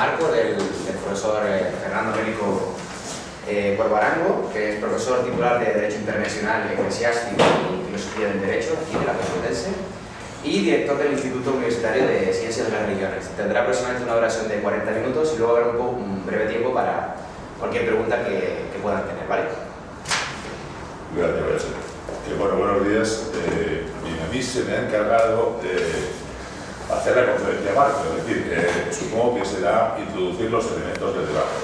marco del, profesor eh, Fernando Mélico eh, que es profesor titular de Derecho Internacional Eclesiástico y Filosofía del Derecho, aquí de la Complutense, y director del Instituto Universitario de Ciencias de las Religiones. Tendrá aproximadamente una duración de 40 minutos y luego habrá un, un breve tiempo para cualquier pregunta que, que puedan tener, ¿vale? Gracias, eh, bueno, buenos días. Eh, a mí se me ha encargado eh, hacer la conferencia marco, es decir, eh, supongo que será introducir los elementos del debate.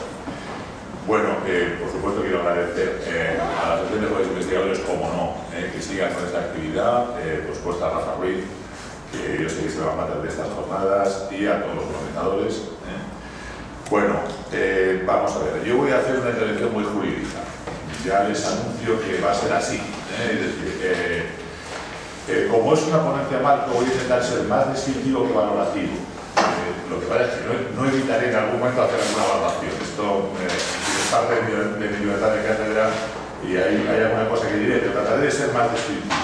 Bueno, eh, por supuesto quiero agradecer eh, a las asociación de investigadores, como no, que sigan con esta actividad, por supuesto a Rafa Ruiz, que yo sé que se va a matar de estas jornadas, y a todos los organizadores. Bueno, vamos a ver, yo voy a hacer una intervención muy jurídica. Ya les anuncio que va a ser así. Es decir, eh, como es una ponencia marco, voy a intentar ser más descriptivo que valorativo. Eh, lo que pasa es que no, evitaré en algún momento hacer alguna valoración. Esto eh, es parte de mi, libertad de cátedra y hay, hay, alguna cosa que diré, pero trataré de ser más descriptivo.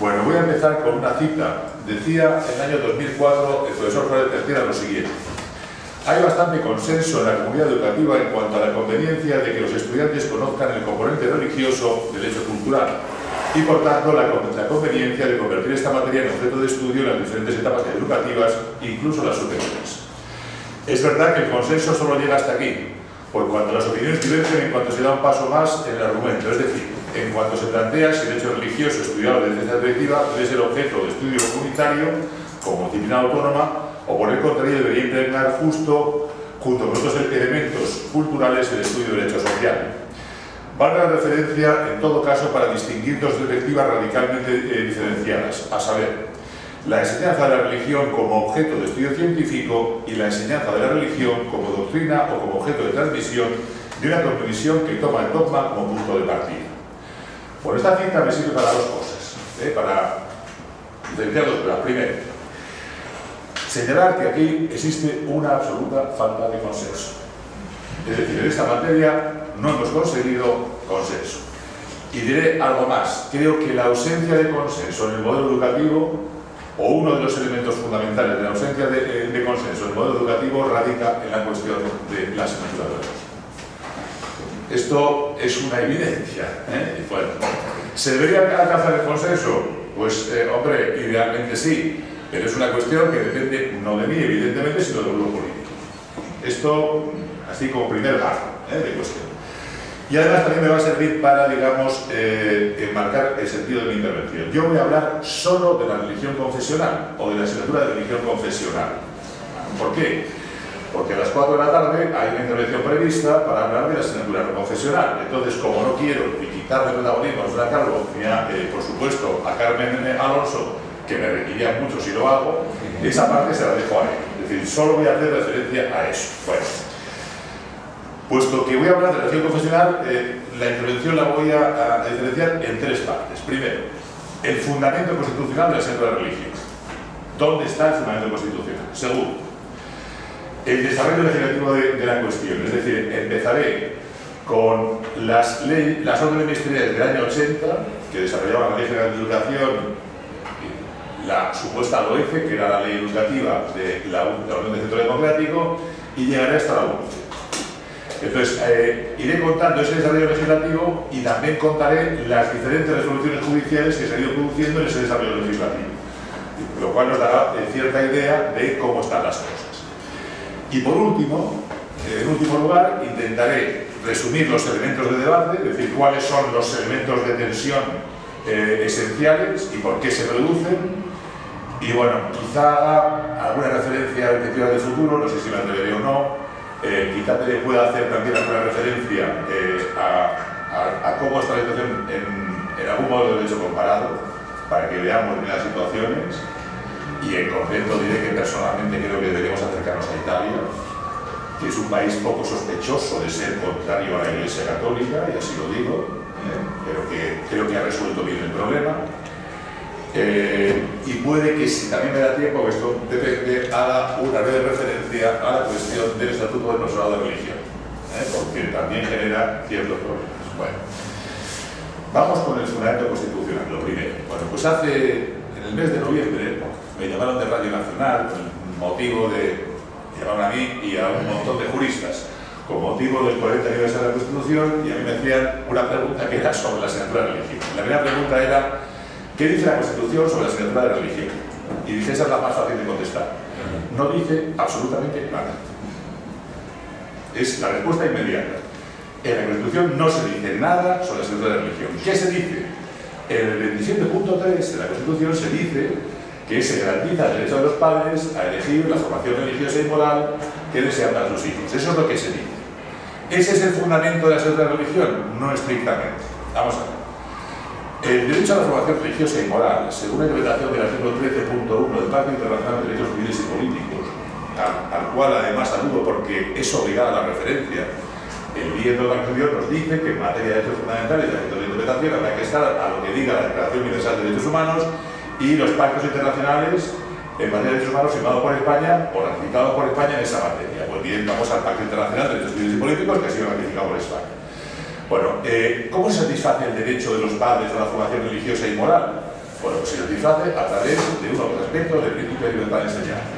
Bueno, voy a empezar con una cita. Decía en el año 2004 el profesor Flores Tercera lo siguiente. Hay bastante consenso en la comunidad educativa en cuanto a la conveniencia de que los estudiantes conozcan el componente religioso del hecho cultural y por tanto la, conveniencia de convertir esta materia en objeto de estudio en las diferentes etapas educativas, incluso las superiores. Es verdad que el consenso solo llega hasta aquí, por cuanto las opiniones divergen en cuanto se da un paso más en el argumento, es decir, en cuanto se plantea si el hecho religioso estudiado desde esta directiva debe ser objeto de estudio comunitario como disciplina autónoma o por el contrario debería impregnar justo junto con otros elementos culturales el estudio de derecho social. Vale la referencia, en todo caso, para distinguir dos directivas radicalmente eh, diferenciadas, a saber, la enseñanza de la religión como objeto de estudio científico y la enseñanza de la religión como doctrina o como objeto de transmisión de una conclusión que toma el dogma como punto de partida. Por esta cita me sirve para dos cosas, ¿eh? para diferenciar dos cosas. Primero, señalar que aquí existe una absoluta falta de consenso. Es decir, en esta materia no hemos conseguido consenso. Y diré algo más. Creo que la ausencia de consenso en el modelo educativo, o uno de los elementos fundamentales de la ausencia de, eh, consenso en el modelo educativo, radica en la cuestión de la asignatura Esto es una evidencia. ¿eh? ¿Se debería alcanzar el consenso? Pues, eh, hombre, idealmente sí, pero es una cuestión que depende no de mí, evidentemente, sino del grupo político. Esto, así como primer paso de cuestión. Y además también me va a servir para, digamos, eh, enmarcar el sentido de mi intervención. Yo voy a hablar solo de la religión confesional o de la asignatura de religión confesional. ¿Por qué? Porque a las 4 de la tarde hay una intervención prevista para hablar de la asignatura confesional. Entonces, como no quiero quitarle protagonismo a Carlos, ni a, eh, por supuesto, a Carmen Alonso, que me requeriría mucho si lo hago, esa parte se la dejo a él. Es decir, solo voy a hacer referencia a eso. Bueno, Puesto que voy a hablar de relación confesional, eh, la intervención la voy a, diferenciar en tres partes. Primero, el fundamento constitucional de la de religión. ¿Dónde está el fundamento constitucional? Segundo, el desarrollo legislativo de, la cuestión. Es decir, empezaré con las, ley, las órdenes ministeriales del año 80, que desarrollaban la Ley General de Educación, la supuesta LOEF, que era la ley educativa de la, Unión del Centro Democrático, y llegaré hasta la UNCE. Entonces, eh, iré contando ese desarrollo legislativo y también contaré las diferentes resoluciones judiciales que se han ido produciendo en ese desarrollo legislativo, lo cual nos dará eh, cierta idea de cómo están las cosas. Y por último, eh, en último lugar, intentaré resumir los elementos de debate, es decir, cuáles son los elementos de tensión esenciales y por qué se producen, y bueno, quizá alguna referencia a la del futuro, no sé si me atreveré o no, eh, quizá te pueda hacer también alguna referencia eh, a, cómo está la situación en, algún modo de derecho comparado, para que veamos las situaciones. Y en concreto diré que personalmente creo que deberíamos acercarnos a Italia, que es un país poco sospechoso de ser contrario a la Iglesia Católica, y así lo digo, ¿eh? pero que creo que ha resuelto bien el problema eh, y puede que, si también me da tiempo, que esto depende, haga una breve referencia a la cuestión del Estatuto del Profesorado de Religión, ¿eh? porque también genera ciertos problemas. Bueno, vamos con el fundamento constitucional, lo primero. Bueno, pues hace, en el mes de noviembre, me llamaron de Radio Nacional con motivo de llamaron a mí y a un montón de juristas con motivo del 40 aniversario de la Constitución y a mí me hacían una pregunta que era sobre la asignatura de religión. La primera pregunta era, ¿qué dice la Constitución sobre la asignatura de religión? Y dije, esa es la más fácil de contestar. No dice absolutamente nada. Es la respuesta inmediata. En la Constitución no se dice nada sobre la asignatura de religión. ¿Qué se dice? En el 27.3 de la Constitución se dice que se garantiza el derecho de los padres a elegir la formación religiosa y moral que desean para sus hijos. Eso es lo que se dice. ¿Ese es el fundamento de la de religión? No estrictamente. Vamos a ver. El derecho a la formación religiosa y moral, según la interpretación del artículo 13.1 del Pacto Internacional de Derechos Civiles y Políticos, al, cual además saludo porque es obligada la referencia, el viento de la Constitución nos dice que en materia de derechos fundamentales y de interpretación habrá que estar a lo que diga la Declaración Universal de Derechos Humanos y los pactos internacionales en materia de derechos humanos firmados por España o ratificados por España en esa materia. Pues bien, vamos al Pacto Internacional de Derechos Civiles y Políticos que ha sido ratificado por España. Bueno, eh, ¿cómo se satisface el derecho de los padres a la formación religiosa y moral? Bueno, pues se satisface a través de uno de los aspectos del principio de libertad de enseñanza.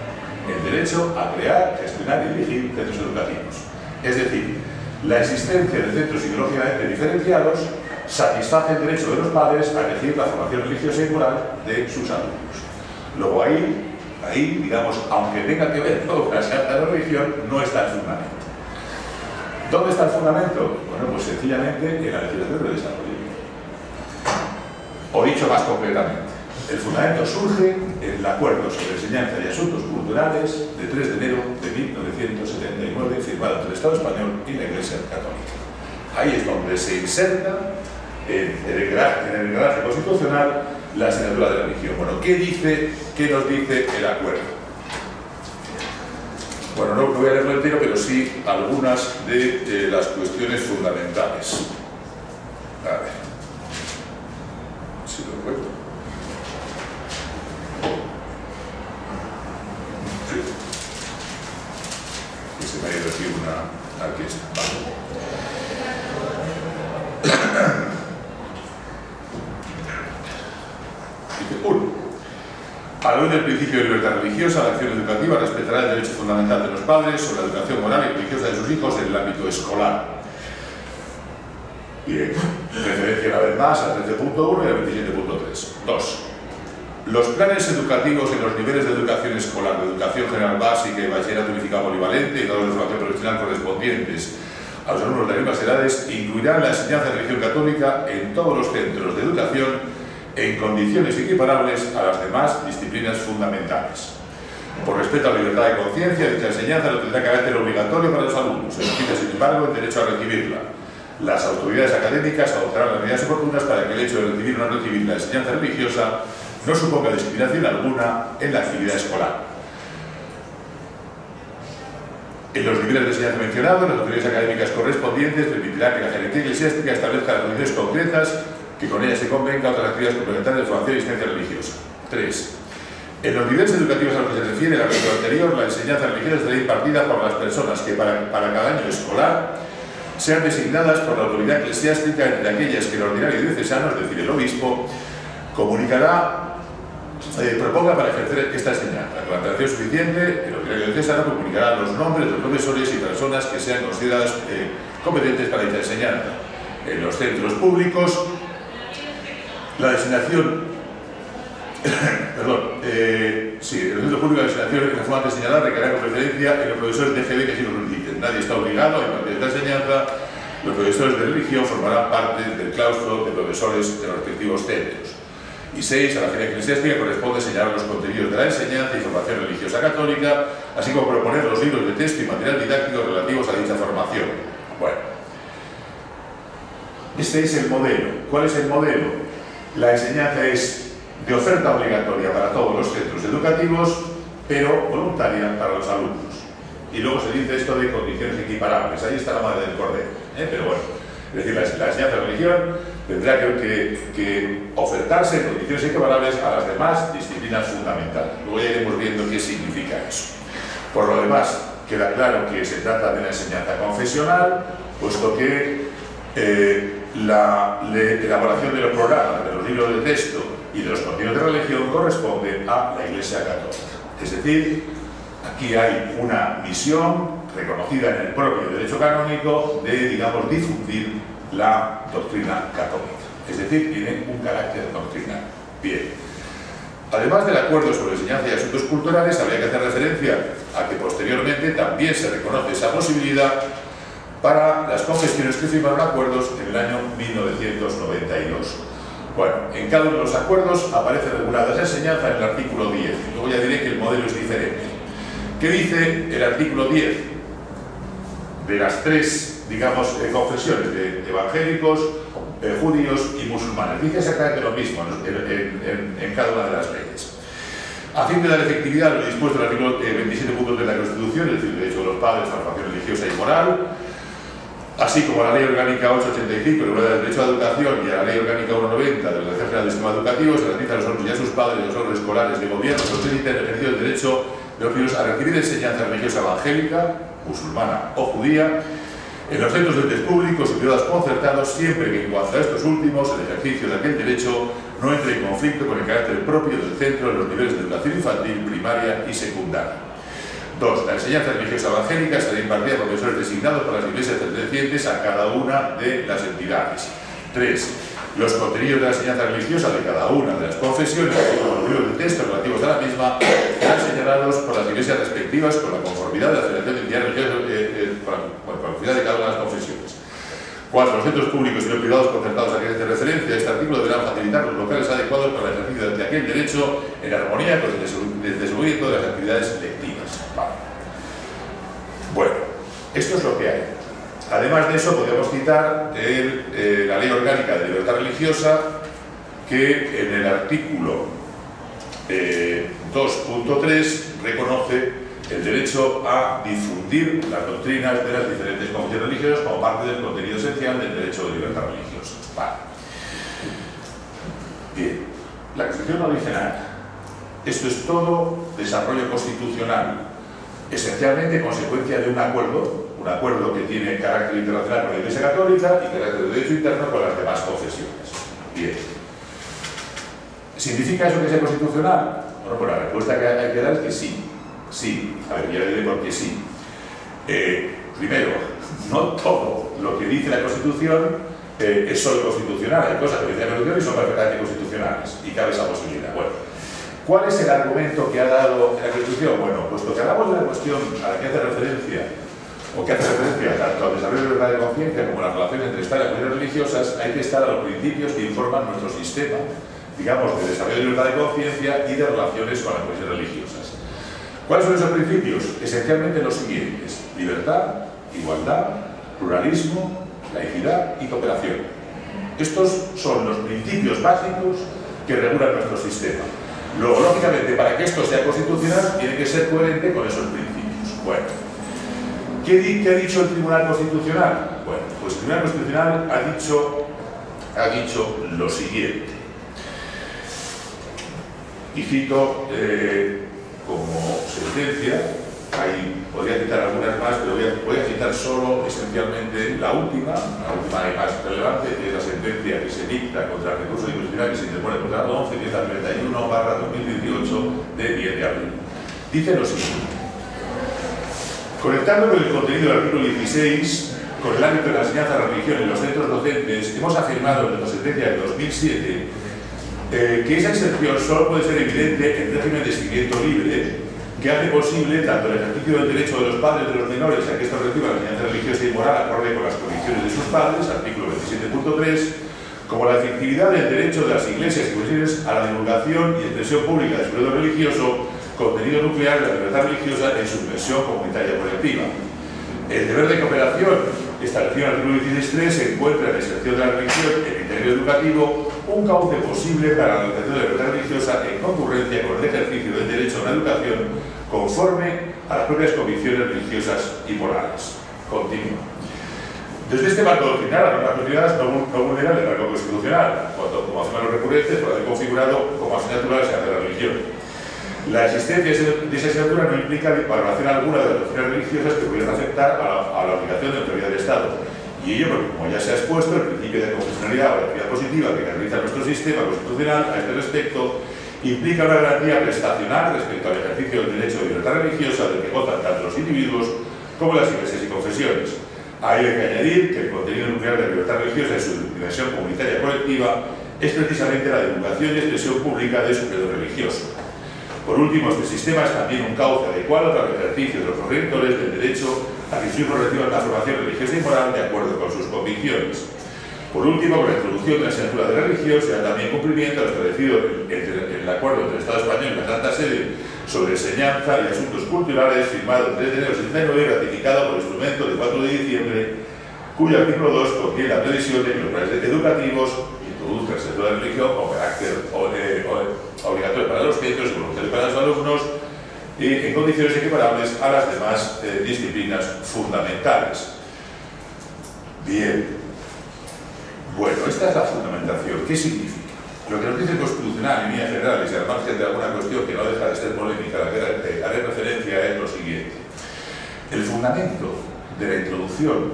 El derecho a crear, gestionar y dirigir centros educativos. Es decir, la existencia de centros ideológicamente diferenciados satisface el derecho de los padres a elegir la formación religiosa y moral de sus alumnos. Luego ahí Ahí, digamos, aunque tenga que ver con la Santa Religión, no está el fundamento. ¿Dónde está el fundamento? Bueno, pues sencillamente en la legislación de desarrollo. O dicho más concretamente, el fundamento surge en el Acuerdo sobre Enseñanza y Asuntos Culturales de 3 de enero de 1979, firmado entre el Estado español y la Iglesia Católica. Ahí es donde se inserta en el engranaje constitucional la asignatura de religión. Bueno, ¿qué dice, qué nos dice el acuerdo? Bueno, no, voy a leerlo entero, pero sí algunas de las cuestiones fundamentales. A ver. Si lo recuerdo. Sí. Y se me ha ido aquí una... Aquí está. A la luz del principio de libertad religiosa, la acción educativa respetará el derecho fundamental de los padres sobre la educación moral y religiosa de sus hijos en el ámbito escolar. Bien, referencia una vez más al 13.1 y al 27.3. 2. Los planes educativos en los niveles de educación escolar, de educación general básica y bachillerato unificado polivalente y de formación profesional correspondientes a los alumnos de las mismas edades incluirán la enseñanza de religión católica en todos los centros de educación en condiciones equiparables a las demás disciplinas fundamentales. Por respeto a la libertad de conciencia, dicha enseñanza no tendrá carácter obligatorio para los alumnos, se tiene, sin embargo, el derecho a recibirla. Las autoridades académicas adoptarán las medidas oportunas para que el hecho de recibir o no recibir la enseñanza religiosa no suponga discriminación alguna en la actividad escolar. En los niveles de enseñanza mencionados, las autoridades académicas correspondientes permitirán que la jerarquía eclesiástica establezca las condiciones concretas que con ella se convenga otras actividades complementarias de formación y asistencia religiosa. 3. En los niveles educativos a los que se refiere el artículo anterior, la enseñanza religiosa será impartida por las personas que para, cada año escolar sean designadas por la autoridad eclesiástica entre aquellas que el ordinario diocesano, es decir, el obispo, comunicará, eh, proponga para ejercer esta enseñanza. Con la antelación suficiente, el ordinario diocesano comunicará los nombres de los profesores y personas que sean consideradas eh, competentes para dicha enseñanza. En los centros públicos la designación, perdón, eh, sí, el centro público de designación, que fue antes señalada, recaerá con preferencia en los profesores de GB que así lo soliciten. Nadie está obligado a impartir esta enseñanza. Los profesores de religión formarán parte del claustro de profesores de los respectivos centros. Y seis, a la jerarquía eclesiástica corresponde señalar los contenidos de la enseñanza y formación religiosa católica, así como proponer los libros de texto y material didáctico relativos a dicha formación. Bueno, este es el modelo. ¿Cuál es el modelo? La enseñanza es de oferta obligatoria para todos los centros educativos, pero voluntaria para los alumnos. Y luego se dice esto de condiciones equiparables. Ahí está la madre del cordero. ¿eh? Pero bueno, es decir, la, enseñanza de religión tendrá que, ofertarse en condiciones equiparables a las demás disciplinas fundamentales. Luego ya iremos viendo qué significa eso. Por lo demás, queda claro que se trata de una enseñanza confesional, puesto que eh, la elaboración de los programas, de los libros de texto y de los contenidos de religión corresponde a la Iglesia Católica. Es decir, aquí hay una misión reconocida en el propio derecho canónico de, digamos, difundir la doctrina católica. Es decir, tiene un carácter doctrinal. Bien. Además del acuerdo sobre enseñanza y asuntos culturales, habría que hacer referencia a que posteriormente también se reconoce esa posibilidad para las confesiones que firmaron acuerdos en el año 1992. Bueno, en cada uno de los acuerdos aparece regulada esa enseñanza en el artículo 10. Luego ya diré que el modelo es diferente. ¿Qué dice el artículo 10? De las tres, digamos, eh, confesiones de evangélicos, eh, judíos y musulmanes. Dice exactamente lo mismo en, cada una de las leyes. A fin de dar efectividad lo dispuesto en el artículo 27.3 de la Constitución, es decir, el derecho de los padres a la formación religiosa y moral, así como la Ley Orgánica 885, del derecho a la educación, y a la Ley Orgánica 190 de la Dirección General del Sistema Educativo, se garantiza a los hombres y a sus padres los órganos escolares de gobierno que el ejercicio del derecho de los niños a recibir enseñanza religiosa evangélica, musulmana o judía, en los centros de entes públicos y privados concertados, siempre que en cuanto a estos últimos, el ejercicio de aquel derecho no entre en conflicto con el carácter propio del centro en los niveles de educación infantil, primaria y secundaria. 2. La enseñanza religiosa evangélica será impartida por profesores designados por las iglesias pertenecientes a cada una de las entidades. 3. Los contenidos de la enseñanza religiosa de cada una de las confesiones, y los libros de texto relativos a la misma, serán señalados por las iglesias respectivas con la conformidad de la Federación de Entidades Religiosas, eh, eh, de cada una de las confesiones. 4. Los centros públicos y los privados concertados a hace referencia a este artículo deberán facilitar los locales adecuados para el ejercicio de aquel derecho en armonía con el desenvolvimiento de las actividades lectivas. Bueno, esto es lo que hay. Además de eso, podríamos citar eh, la Ley Orgánica de Libertad Religiosa, que en el artículo 2.3 eh, reconoce el derecho a difundir las doctrinas de las diferentes confesiones religiosas como parte del contenido esencial del derecho de libertad religiosa. Bien, la Constitución no dice nada. Esto es todo desarrollo constitucional, esencialmente consecuencia de un acuerdo, un acuerdo que tiene carácter internacional con la Iglesia Católica y carácter de derecho interno con las demás confesiones. Bien. ¿Significa eso que sea constitucional? Bueno, pues la respuesta que hay que dar es que sí. Sí. A ver, ya diré por qué sí. Eh, primero, no todo lo que dice la Constitución eh, es solo constitucional. Hay cosas que dice la Constitución y son perfectamente constitucionales. Y cabe esa posibilidad. Bueno, ¿Cuál es el argumento que ha dado la Constitución? Bueno, puesto que hablamos de la cuestión a la que hace referencia, o que hace referencia tanto al desarrollo de libertad de conciencia como a la relación entre Estado y las religiosas, hay que estar a los principios que informan nuestro sistema, digamos, de desarrollo de libertad de conciencia y de relaciones con las cuestiones religiosas. ¿Cuáles son esos principios? Esencialmente los siguientes. Libertad, igualdad, pluralismo, laicidad y cooperación. Estos son los principios básicos que regulan nuestro sistema. Luego, lógicamente, para que esto sea constitucional, tiene que ser coherente con esos principios. Bueno, ¿qué, ha dicho el Tribunal Constitucional? Bueno, pues el Tribunal Constitucional ha dicho, ha dicho lo siguiente. Y cito eh, como sentencia Ahí podría citar algunas más, pero voy a, citar solo esencialmente la última, la última y más relevante, que es la sentencia que se dicta contra el recurso institucional que se interpone contra el 11, que es la 31 barra 2018 de 10 de abril. Dice lo siguiente. Conectando con el contenido del artículo 16, con el ámbito de la enseñanza de religión en los centros docentes, hemos afirmado en nuestra sentencia de 2007 eh, que esa excepción solo puede ser evidente en régimen de seguimiento libre que hace posible tanto el ejercicio del derecho de los padres de los menores a que estos reciban enseñanza religiosa y moral acorde con las condiciones de sus padres, artículo 27.3, como la efectividad del derecho de las iglesias y comunidades a la divulgación y expresión pública de su credo religioso, contenido nuclear de la libertad religiosa en su versión comunitaria colectiva. El deber de cooperación establecido en el artículo 16.3 se encuentra en la excepción de la religión el interior educativo un cauce posible para la realización de la libertad religiosa en concurrencia con el ejercicio del derecho a la educación conforme a las propias convicciones religiosas y morales. Continúa. Desde este marco doctrinal, las normas no, vulneran el marco constitucional, cuando, como afirman los recurrentes, por haber configurado como asignatura la de la religión. La existencia de esa asignatura no implica valoración alguna de las doctrinas religiosas que pudieran afectar a la, a la obligación de autoridad del Estado. Y ello porque, como ya se ha expuesto, el principio de constitucionalidad o la actividad positiva que caracteriza nuestro sistema constitucional a este respecto implica una garantía prestacional respecto al ejercicio del derecho de libertad religiosa del que gozan tanto los individuos como las iglesias y confesiones. Hay que añadir que el contenido nuclear de la libertad religiosa y su dimensión comunitaria colectiva es precisamente la divulgación y expresión pública de su credo religioso. Por último, este sistema es también un cauce adecuado para el ejercicio de los correctores del derecho a que sus hijos reciban la formación religiosa y moral de acuerdo con sus convicciones. Por último, con la introducción de la asignatura de religión se da también cumplimiento a lo establecido en el acuerdo entre el Estado español y la Santa Sede sobre enseñanza y asuntos culturales firmado el 3 de enero de 79 y ratificado por el instrumento del 4 de diciembre, cuyo artículo 2 contiene la previsión de que los planes educativos introduzcan el sector de religión con carácter eh, obligatorio para los centros y voluntario para los alumnos y en condiciones equiparables a las demás eh, disciplinas fundamentales. Bien, bueno, esta es la fundamentación. ¿Qué significa? Lo que nos dice el Constitucional en líneas generales y al margen de alguna cuestión que no deja de ser polémica, la que haré referencia es lo siguiente. El fundamento de la introducción,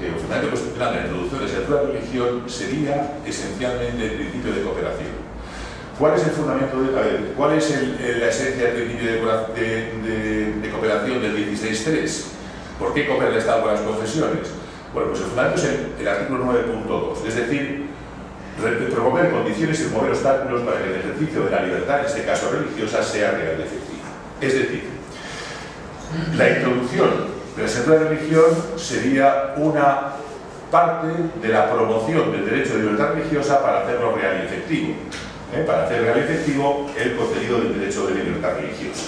el fundamento constitucional de la introducción de la religión sería esencialmente el principio de cooperación. ¿Cuál es el fundamento de, a ver, cuál es la esencia del principio de, cooperación del 16.3? ¿Por qué coopera el Estado con las confesiones? Bueno, pues el fundamento es el, artículo 9.2, es decir, promover condiciones y mover obstáculos para que el ejercicio de la libertad, en este caso religiosa, sea real y efectivo. Es decir, la introducción de la de religión sería una parte de la promoción del derecho de libertad religiosa para hacerlo real y efectivo, ¿eh? para hacer real efectivo el contenido del derecho de libertad religiosa.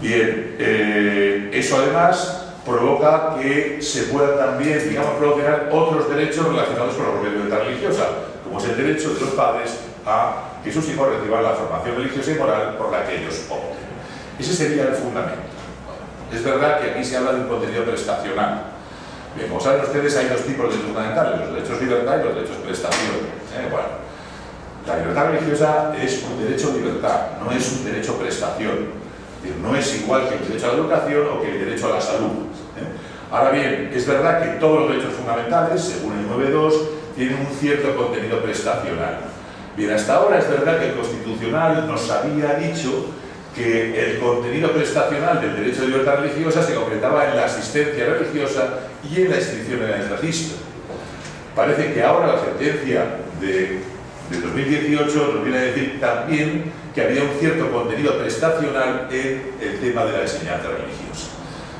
Bien, eh, eso además provoca que se puedan también, digamos, provocar otros derechos relacionados con la propia libertad religiosa, como es el derecho de los padres a que sus hijos reciban la formación religiosa y moral por la que ellos opten. Ese sería el fundamento. Es verdad que aquí se habla de un contenido prestacional. Bien, como saben ustedes, hay dos tipos de fundamentales, los derechos de libertad y los derechos de prestación. ¿eh? Bueno, la libertad religiosa es un derecho de libertad, no es un derecho prestación. No es igual que el derecho a la educación o que el derecho a la salud. ¿eh? Ahora bien, es verdad que todos los derechos fundamentales, según el 9.2, tienen un cierto contenido prestacional. Bien, hasta ahora es verdad que el Constitucional nos había dicho que el contenido prestacional del derecho de libertad religiosa se concretaba en la asistencia religiosa y en la inscripción en el registro. Parece que ahora la sentencia de, de 2018 nos viene a decir también que había un cierto contenido prestacional en el tema de la enseñanza religiosa.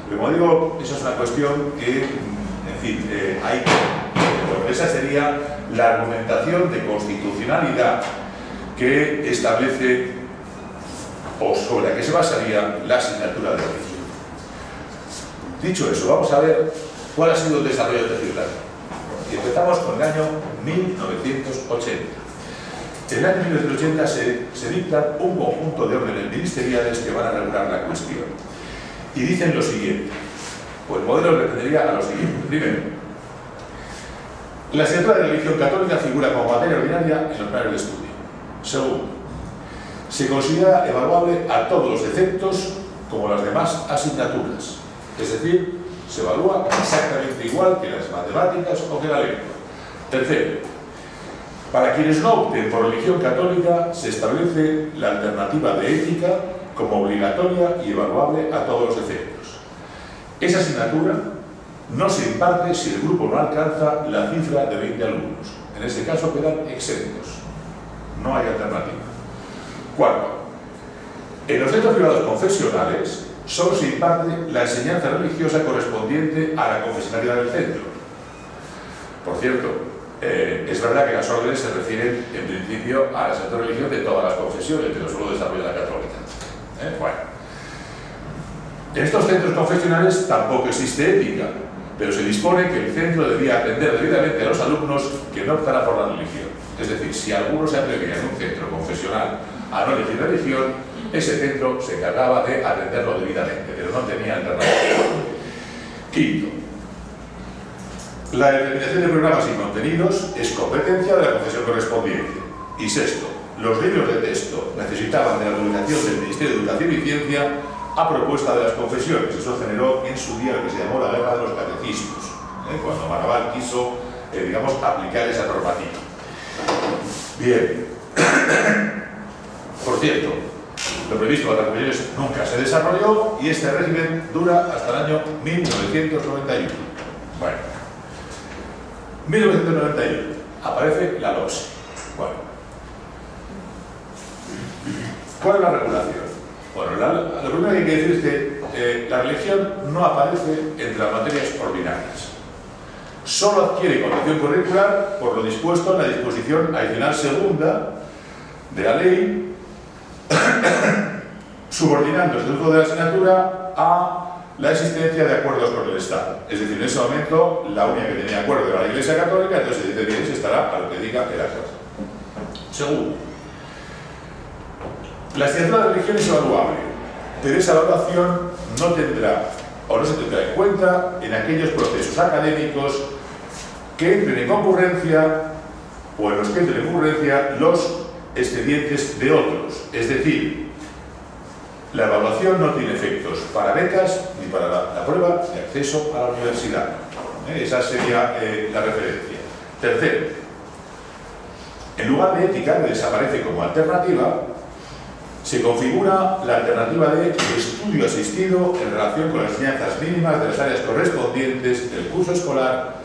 Como digo, esa es una cuestión que, en fin, eh, hay que... Esa sería la argumentación de constitucionalidad que establece o sobre la que se basaría la asignatura de religión. Dicho eso, vamos a ver cuál ha sido el desarrollo de este Y empezamos con el año 1980. En el año 1980 se, se dictan un conjunto de órdenes ministeriales que van a regular la cuestión y dicen lo siguiente. Pues el modelo respondería a lo siguiente. Primero, la asignatura de religión católica figura como materia ordinaria en los planes de estudio. Segundo, se considera evaluable a todos los efectos como las demás asignaturas. Es decir, se evalúa exactamente igual que las matemáticas o que la lengua. Tercero, para quienes no opten por religión católica, se establece la alternativa de ética como obligatoria y evaluable a todos los efectos. Esa asignatura no se imparte si el grupo no alcanza la cifra de 20 alumnos. En ese caso quedan exentos. No hay alternativa. Cuarto, en los centros privados confesionales solo se imparte la enseñanza religiosa correspondiente a la confesionalidad del centro. Por cierto, eh, es verdad que las órdenes se refieren en principio a la centro religión de todas las confesiones, pero solo desarrolla la católica. ¿Eh? Bueno. En estos centros confesionales tampoco existe ética, pero se dispone que el centro debía atender debidamente a los alumnos que no optaran por la religión. Es decir, si alguno se atrevía en un centro confesional a no elegir religión, ese centro se encargaba de atenderlo debidamente, pero no tenía alternativa. Quinto, la determinación de programas y contenidos es competencia de la confesión correspondiente. Y sexto, los libros de texto necesitaban de la publicación del Ministerio de Educación y Ciencia a propuesta de las confesiones. Eso generó en su día lo que se llamó la guerra de los catecismos, ¿eh? cuando Maraval quiso, eh, digamos, aplicar esa normativa. Bien. Por cierto, lo previsto para los nunca se desarrolló y este régimen dura hasta el año 1991. Bueno, 1991 aparece la LOS. Bueno, ¿cuál es la regulación? Bueno, lo primero que hay que decir es que eh, la religión no aparece entre las materias ordinarias. Solo adquiere condición curricular por lo dispuesto en la disposición adicional segunda de la ley subordinando el estatuto de la asignatura a la existencia de acuerdos con el Estado. Es decir, en ese momento la única que tenía acuerdo era la Iglesia Católica, entonces se dice bien, se estará a lo que diga el acuerdo. Segundo, la asignatura de religión es evaluable, pero esa evaluación no tendrá o no se tendrá en cuenta en aquellos procesos académicos que entren en concurrencia o en los que entren en concurrencia los expedientes de otros. Es decir, la evaluación no tiene efectos para becas ni para la, prueba de acceso a la universidad. ¿Eh? Esa sería eh, la referencia. Tercero, en lugar de ética, que desaparece como alternativa, se configura la alternativa de estudio asistido en relación con las enseñanzas mínimas de las áreas correspondientes del curso escolar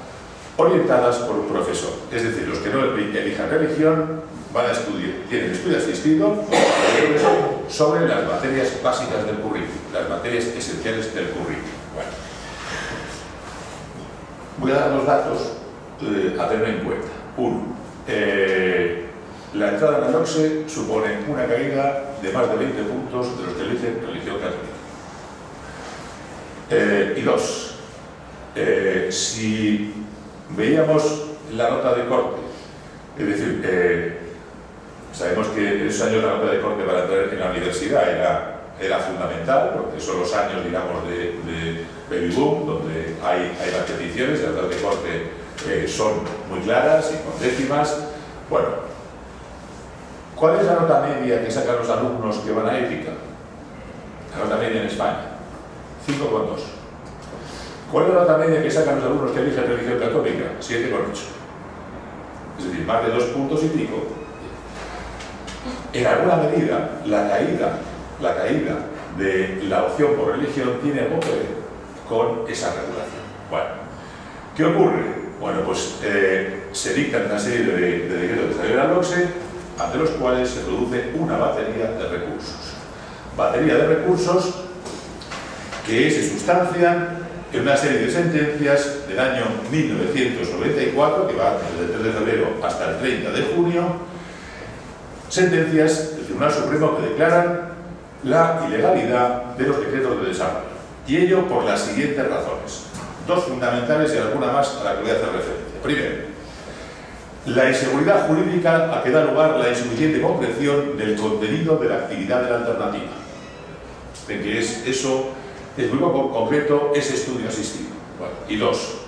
orientadas por un profesor. Es decir, los que no elijan religión van a estudiar, tienen estudio asistido sobre las materias básicas del currículum, las materias esenciales del currículum. Bueno. Voy a dar los datos eh, a tener en cuenta. Uno, eh, la entrada en la LOCSE supone una caída de más de 20 puntos de los que dicen religión católica. Eh, y dos, si veíamos la nota de corte, es decir, Sabemos que esos años la nota de corte para entrar en la universidad era, era fundamental, porque son los años, digamos, de, de baby boom, donde hay, hay las peticiones, las de corte eh, son muy claras y con décimas. Bueno, ¿cuál es la nota media que sacan los alumnos que van a ética? La nota media en España, 5,2. ¿Cuál es la nota media que sacan los alumnos que eligen religión católica? 7,8. Es decir, más de dos puntos y pico en alguna medida, la caída, la caída de la opción por religión tiene algo que ver con esa regulación. Bueno, ¿qué ocurre? Bueno, pues eh, se dictan una serie de, decretos de salió la LOCSE, ante los cuales se produce una batería de recursos. Batería de recursos que se sustancian en una serie de sentencias del año 1994, que va desde el 3 de febrero hasta el 30 de junio, sentencias del Tribunal Supremo que declaran la ilegalidad de los decretos de desarrollo. Y ello por las siguientes razones. Dos fundamentales y alguna más a la que voy a hacer referencia. Primero, la inseguridad jurídica a que da lugar la insuficiente comprensión del contenido de la actividad de la alternativa. En que es, eso es muy poco concreto ese estudio asistido. y dos,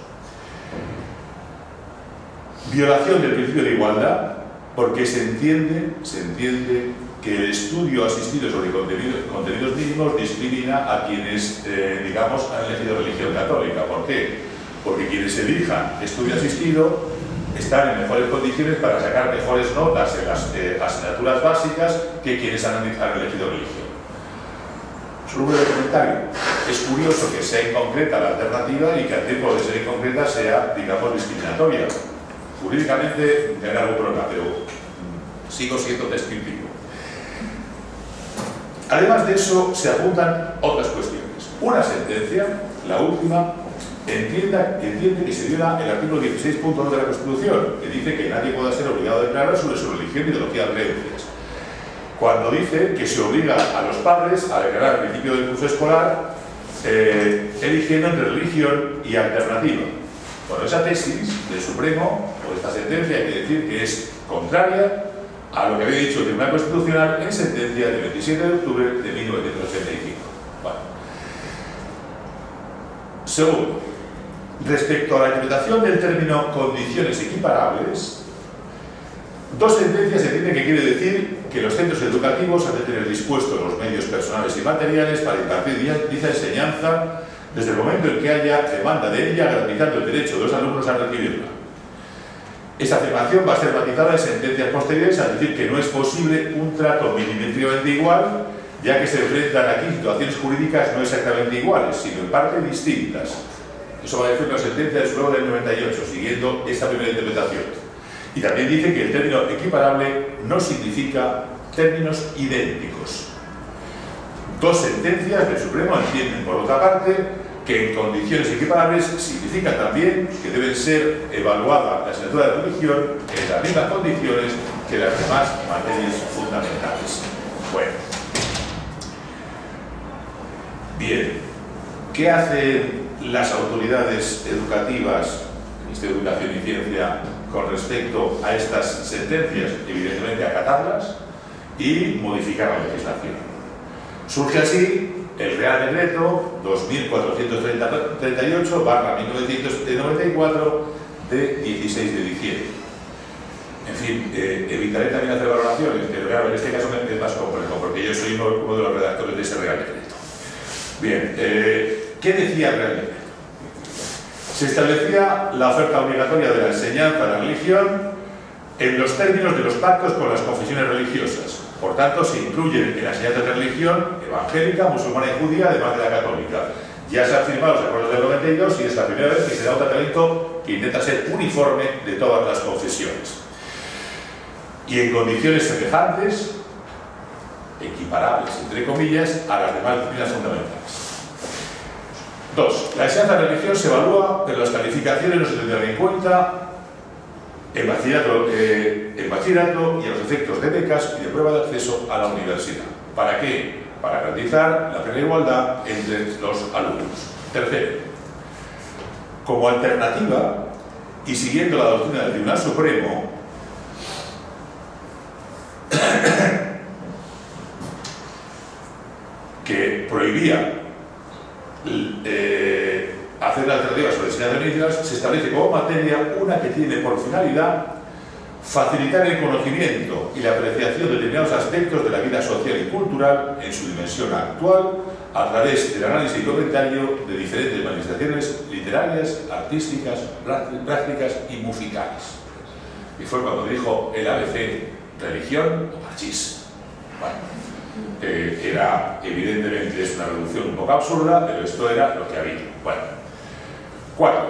violación del principio de igualdad porque se entiende, se entiende que el estudio asistido sobre contenidos, mínimos discrimina a quienes, eh, digamos, han elegido religión católica. ¿Por qué? Porque quienes elijan estudio asistido están en mejores condiciones para sacar mejores notas en las eh, asignaturas básicas que quienes han, elegido religión. Solo un comentario. Es curioso que sea inconcreta la alternativa y que al tiempo de ser inconcreta sea, digamos, discriminatoria Jurídicamente tendrá algún problema, pero sigo siendo descriptivo. Además de eso, se apuntan otras cuestiones. Una sentencia, la última, entiende que se viola el artículo 16.1 de la Constitución, que dice que nadie pueda ser obligado a declarar sobre su religión, ideología o creencias. Cuando dice que se obliga a los padres a declarar al principio del curso escolar eh, eligiendo entre religión y alternativa. Bueno, esa tesis del Supremo, o esta sentencia, hay que decir que es contraria a lo que había dicho el Tribunal Constitucional en sentencia del 27 de octubre de 1985. Bueno. Segundo, respecto a la interpretación del término condiciones equiparables, dos sentencias entienden que quiere decir que los centros educativos han de tener dispuestos los medios personales y materiales para impartir dicha enseñanza desde el momento en que haya demanda de ella, garantizando el derecho de los alumnos a recibirla. Esta afirmación va a ser matizada en sentencias posteriores al decir que no es posible un trato milimétricamente igual, ya que se enfrentan aquí situaciones jurídicas no exactamente iguales, sino en parte distintas. Eso va a decir la sentencia de luego del 98, siguiendo esta primera interpretación. Y también dice que el término equiparable no significa términos idénticos. Dos sentencias del Supremo entienden, por otra parte, que en condiciones equiparables significa también que deben ser evaluadas la asignatura de religión en las mismas condiciones que las demás materias fundamentales. Bueno. Bien. ¿Qué hacen las autoridades educativas, Ministerio de Educación y Ciencia, con respecto a estas sentencias? Evidentemente acatarlas y modificar la legislación. Surge así el Real Decreto 2438 barra 1994 de 16 de diciembre. En fin, eh, evitaré también hacer valoraciones, pero claro, en este caso es más complejo, porque yo soy uno, de los redactores de ese Real Decreto. Bien, eh, ¿qué decía el Real Decreto? Se establecía la oferta obligatoria de la enseñanza de la religión en los términos de los pactos con las confesiones religiosas, por tanto, se incluye en la enseñanza de religión evangélica, musulmana y judía, además de la católica. Ya se han firmado los acuerdos del 92 y es la primera vez que se da un tratamiento que intenta ser uniforme de todas las confesiones. Y en condiciones semejantes, equiparables, entre comillas, a las demás disciplinas fundamentales. Dos, la enseñanza de religión se evalúa, pero las calificaciones no se tendrán en cuenta en bachillerato, eh, bachillerato y a los efectos de becas y de prueba de acceso a la universidad. ¿Para qué? Para garantizar la plena igualdad entre los alumnos. Tercero, como alternativa y siguiendo la doctrina del Tribunal Supremo, que prohibía eh, hacer la alternativa se establece como materia una que tiene por finalidad facilitar el conocimiento y la apreciación de determinados aspectos de la vida social y cultural en su dimensión actual a través del análisis y comentario de diferentes manifestaciones literarias, artísticas, prácticas y musicales. Y fue cuando dijo el ABC religión o machismo. Bueno, eh, era, evidentemente, una reducción un poco absurda, pero esto era lo que había. Bueno, Cuatro,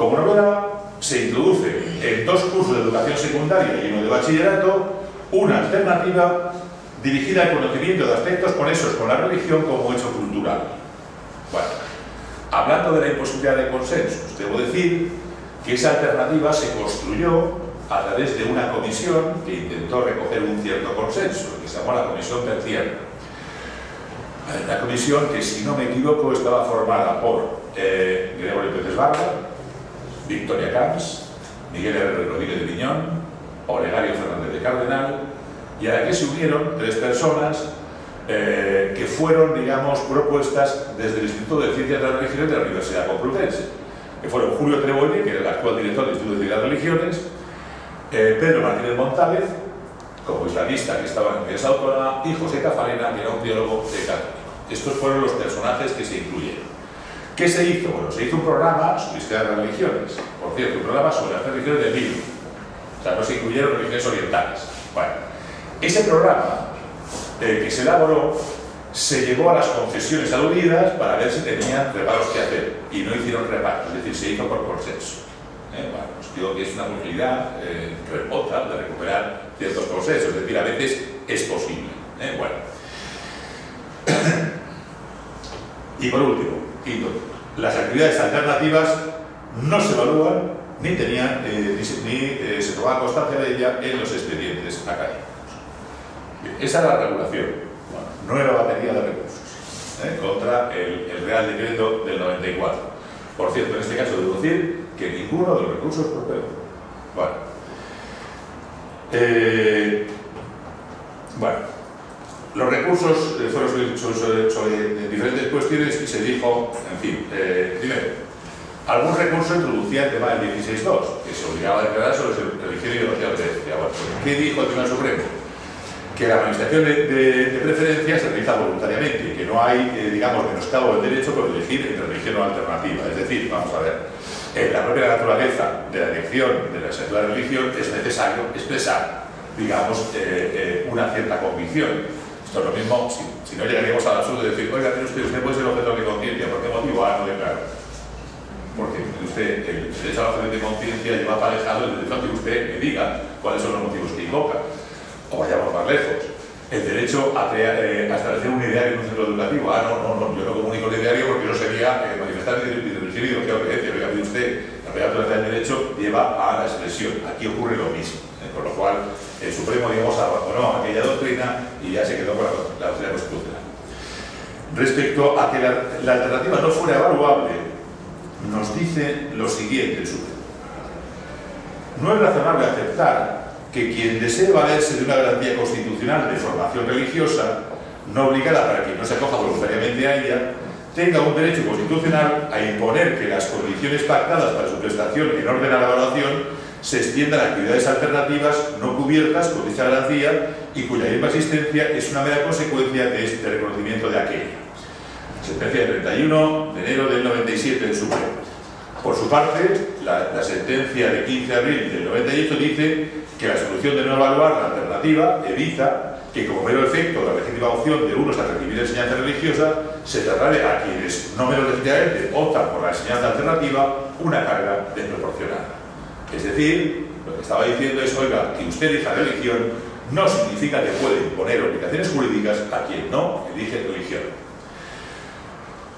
como novedad, se introduce en dos cursos de educación secundaria y uno de bachillerato una alternativa dirigida al conocimiento de aspectos conexos con la religión como hecho cultural. Bueno, hablando de la imposibilidad de consensos, debo decir que esa alternativa se construyó a través de una comisión que intentó recoger un cierto consenso, que se llamó la Comisión Terciaria. La comisión que, si no me equivoco, estaba formada por eh, Gregorio Pérez Barba, Victoria Camps, Miguel Herrero Rodríguez de Viñón, Olegario Fernández de Cardenal, y a la que se unieron tres personas eh, que fueron, digamos, propuestas desde el Instituto de Ciencias de las Religiones de la Universidad Complutense, que fueron Julio Trebolle, que era el actual director del Instituto de Ciencias de las Religiones, eh, Pedro Martínez Montávez, como islamista que estaba en Autónoma, y José Cafalena, que era un biólogo de católico. Estos fueron los personajes que se incluyeron. ¿Qué se hizo? Bueno, se hizo un programa sobre historia de las religiones. Por cierto, un programa sobre las religiones del libro. O sea, no se incluyeron religiones orientales. Bueno, ese programa que se elaboró se llevó a las confesiones aludidas para ver si tenían reparos que hacer. Y no hicieron reparos, es decir, se hizo por consenso. Eh, bueno, pues digo que es una posibilidad eh, remota de recuperar ciertos consensos, es decir, a veces es posible. Eh, bueno. y por último, quinto, las actividades alternativas no se evalúan ni, eh, ni, eh, se tomaba constancia de ella en los expedientes académicos. esa era la regulación, no era batería de recursos, ¿eh? contra el, Real Decreto del 94. Por cierto, en este caso debo decir que ninguno de los recursos prosperó. Bueno, bueno los recursos eh, fueron sobre, diferentes cuestiones y se dijo, en fin, eh, primero, algún recurso introducía el tema del 16.2, que se obligaba a declarar sobre religión y ideología de bueno, ¿Qué dijo el Tribunal Supremo? Que la administración de, preferencia se realiza voluntariamente y que no hay, eh, digamos, menoscabo del derecho por elegir entre religión o alternativa. Es decir, vamos a ver, la propia naturaleza de la elección de la de religión es necesario expresar, digamos, eh, eh, una cierta convicción. Lo mismo, si, no llegaríamos al absurdo de decir, oiga, usted, usted puede ser objeto de conciencia, ¿por qué motivo? Ah, no, claro. Porque usted, el derecho a la de conciencia lleva aparejado el derecho a que usted me diga cuáles son los motivos que invoca. O vayamos más lejos el derecho a, eh, a, establecer un ideario en un centro educativo. Ah, no, no, no, yo no comunico el ideario porque no sería eh, manifestar mi derecho que obedece. Oiga, usted, la Real Autoridad del Derecho lleva a la expresión. Aquí ocurre lo mismo. Eh, con lo cual, el Supremo, digamos, abandonó aquella doctrina y ya se quedó con la, la doctrina constitucional. Respecto a que la, alternativa no fuera evaluable, nos dice lo siguiente el Supremo. No es razonable aceptar que quien desee valerse de una garantía constitucional de formación religiosa, no obligada para quien no se acoja voluntariamente a ella, tenga un derecho constitucional a imponer que las condiciones pactadas para su prestación en orden a la evaluación se extiendan a actividades alternativas no cubiertas con dicha garantía y cuya misma existencia es una mera consecuencia de este reconocimiento de aquella. Sentencia del 31 de enero del 97 del Supremo. Por su parte, la, la, sentencia de 15 de abril del 98 dice que la solución de no evaluar la alternativa evita que como mero efecto de la legítima opción de unos a recibir enseñanza religiosa se traslade a quienes no menos legítimamente optan por la enseñanza alternativa una carga desproporcionada. Es decir, lo que estaba diciendo es, oiga, que usted elija religión no significa que puede imponer obligaciones jurídicas a quien no elige religión.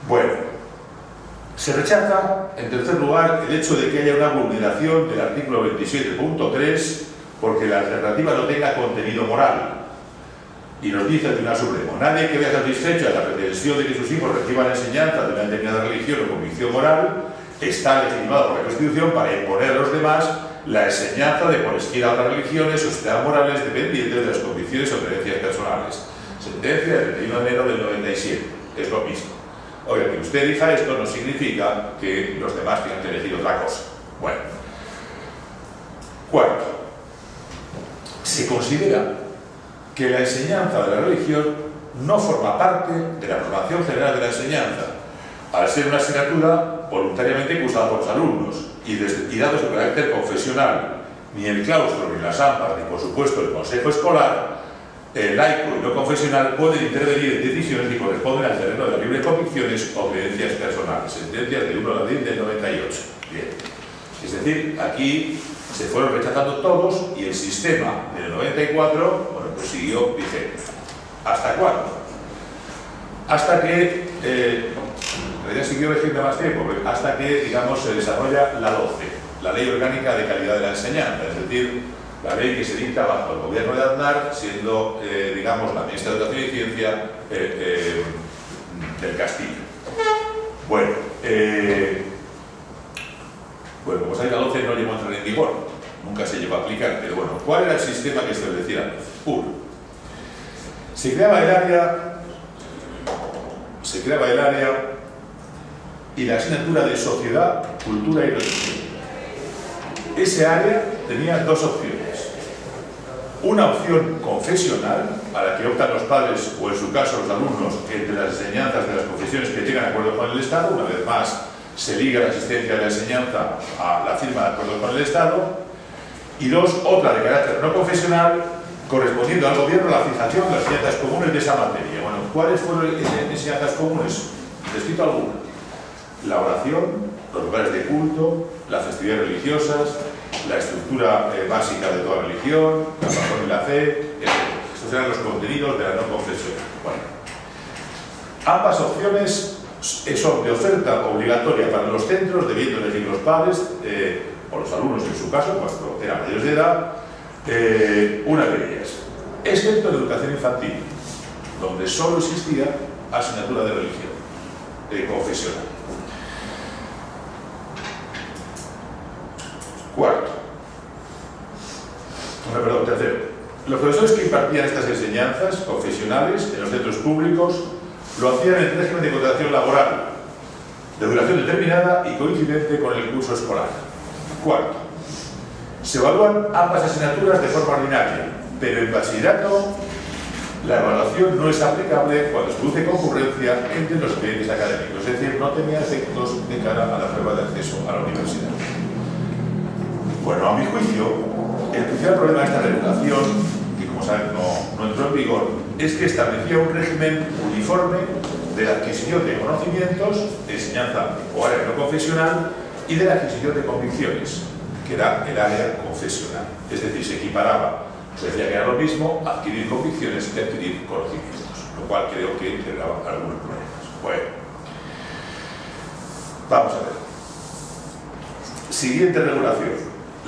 Bueno, se rechaza, en tercer lugar, el hecho de que haya una vulneración del artículo 27.3 porque la alternativa no tenga contenido moral. Y nos dice el Tribunal Supremo, nadie que vea satisfecha la pretensión de que sus hijos reciban enseñanza de una determinada religión o convicción moral está legitimado por la Constitución para imponer a los demás la enseñanza de cualesquiera otras religiones o sistemas morales dependientes de las convicciones o creencias personales. Sentencia del 31 de enero del 97. Es lo mismo. Oiga, que usted diga esto no significa que los demás tengan que elegir otra cosa. Bueno. Cuarto. Se considera que la enseñanza de la religión no forma parte de la formación general de la enseñanza, al ser una asignatura voluntariamente cursada por los alumnos y, y dado su carácter confesional, ni el claustro, ni las AMPAs, ni por supuesto el consejo escolar, el laico y no confesional pueden intervenir en decisiones que corresponden al terreno de las libres convicciones o creencias personales. Sentencias del 1 de abril del 98. Bien. Es decir, aquí se fueron rechazando todos y el sistema del 94 bueno, pues siguió vigente. ¿Hasta cuándo? Hasta que eh, siguió vigente más tiempo, hasta que, digamos, se desarrolla la 12, la Ley Orgánica de Calidad de la Enseñanza, es decir, la ley que se dicta bajo el gobierno de Aznar, siendo, eh, digamos, la ministra de Educación y Ciencia eh, eh, del Castillo. Bueno, bueno, como sabéis, la 12 no llegó a entrar en vigor, nunca se llegó a aplicar, pero bueno, ¿cuál era el sistema que establecía? Uno, se creaba el área, se creaba el área y la asignatura de Sociedad, Cultura y Religión. Ese área tenía dos opciones. Una opción confesional, a la que optan los padres o en su caso los alumnos entre las enseñanzas de las confesiones que tengan acuerdo con el Estado, una vez más se liga la asistencia de la enseñanza a la firma de acuerdo con el Estado, y dos, otra de carácter no confesional, correspondiendo al gobierno la fijación de las enseñanzas comunes de esa materia. Bueno, ¿cuáles fueron esas enseñanzas comunes? Les cito algunas la oración, los lugares de culto, las festividades religiosas, la estructura eh, básica de toda religión, la razón y la fe, etc. Estos eran los contenidos de la no confesión. Bueno. Ambas opciones son de oferta obligatoria para los centros, debiendo elegir los padres, eh, o los alumnos en su caso, cuando eran mayores de edad, eh, una de ellas, excepto en educación infantil, donde solo existía asignatura de religión, confesional. Cuarto. No, perdón, tercero. Los profesores que impartían estas enseñanzas confesionales en los centros públicos lo hacían en régimen de contratación laboral, de duración determinada y coincidente con el curso escolar. Cuarto. Se evalúan ambas asignaturas de forma ordinaria, pero en bachillerato la evaluación no es aplicable cuando se produce concurrencia entre los clientes académicos, es decir, no tenía efectos de cara a la prueba de acceso a la universidad. Bueno, a mi juicio, el principal problema de esta regulación, que como saben no, entró en vigor, es que establecía un régimen uniforme de la adquisición de conocimientos, de enseñanza o área no confesional y de la adquisición de convicciones, que era el área confesional. Es decir, se equiparaba se decía que era lo mismo adquirir convicciones que adquirir conocimientos, lo cual creo que generaba algunos problemas. Bueno, vamos a ver. Siguiente regulación,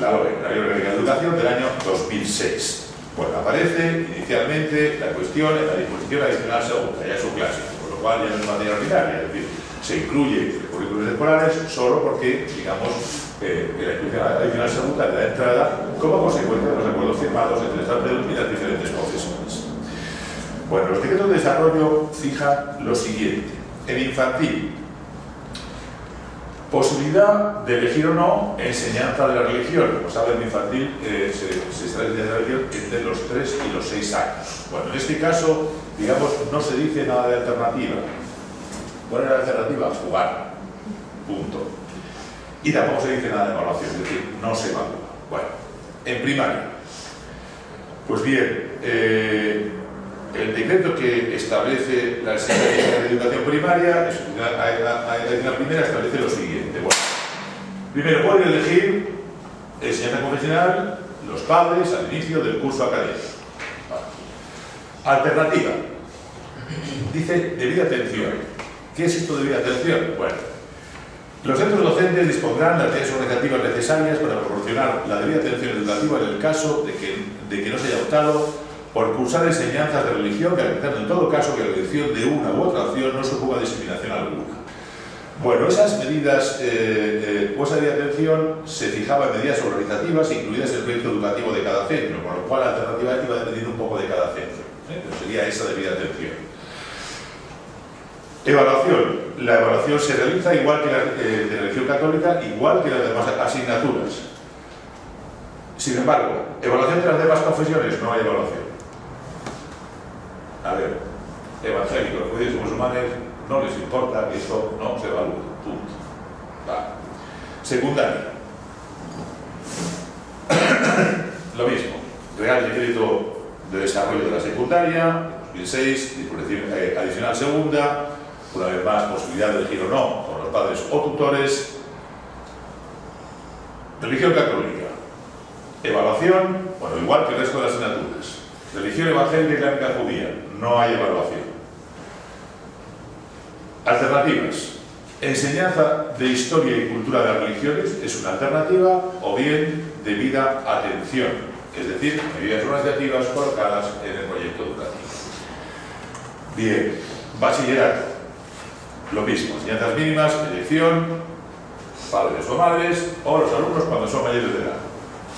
la LOE, la Ley Orgánica de Educación del año 2006. Bueno, aparece inicialmente la cuestión en la disposición adicional segunda, ya es un clásico, con lo cual ya no es materia ordinaria, es decir, se incluye currículos escolares solo porque, digamos, eh, la inscripción adicional segunda de la entrada como consecuencia de los acuerdos firmados entre Estado y las diferentes confesiones. Bueno, los decretos de desarrollo fijan lo siguiente. En infantil, posibilidad de elegir o no enseñanza de la religión. Como saben, en infantil eh, se, se establece la religión entre los 3 y los 6 años. Bueno, en este caso, digamos, no se dice nada de alternativa. ¿Cuál es la alternativa? Jugar. Punto. Y tampoco se dice nada de evaluación, es decir, no se evalúa. Bueno, en primaria. Pues bien, eh, el decreto que establece la Secretaría de Educación Primaria, la primera establece lo siguiente. Bueno, primero, pueden elegir enseñanza confesional los padres al inicio del curso académico. Alternativa. Dice debida atención. ¿Qué es esto de debida atención? Bueno, los centros docentes dispondrán de las organizativas necesarias para proporcionar la debida atención educativa en el caso de que, de no se haya optado por cursar enseñanzas de religión, garantizando en todo caso que la elección de una u otra opción no suponga discriminación alguna. Bueno, esas medidas eh, eh, debida atención se fijaba en medidas organizativas incluidas en el proyecto educativo de cada centro, con lo cual la alternativa iba a depender un poco de cada centro. ¿eh? Pero sería esa debida atención. Evaluación. La evaluación se realiza igual que la eh, de religión católica, igual que las demás asignaturas. Sin embargo, evaluación de las demás confesiones, no hay evaluación. A ver, evangélicos, judíos musulmanes, no les importa que esto no se evalúe. Punto. Secundaria. Lo mismo. Real Decreto de Desarrollo de la Secundaria, 2006, disposición eh, adicional segunda, una vez más, posibilidad de elegir o no con los padres o tutores. Religión católica. Evaluación, bueno, igual que el resto de las asignaturas. Religión evangélica y islámica judía. No hay evaluación. Alternativas. Enseñanza de historia y cultura de las religiones es una alternativa o bien debida atención, es decir, medidas organizativas colocadas en el proyecto educativo. Bien, bachillerato. Lo mismo, enseñanzas mínimas, elección, padres o madres, o los alumnos cuando son mayores de edad,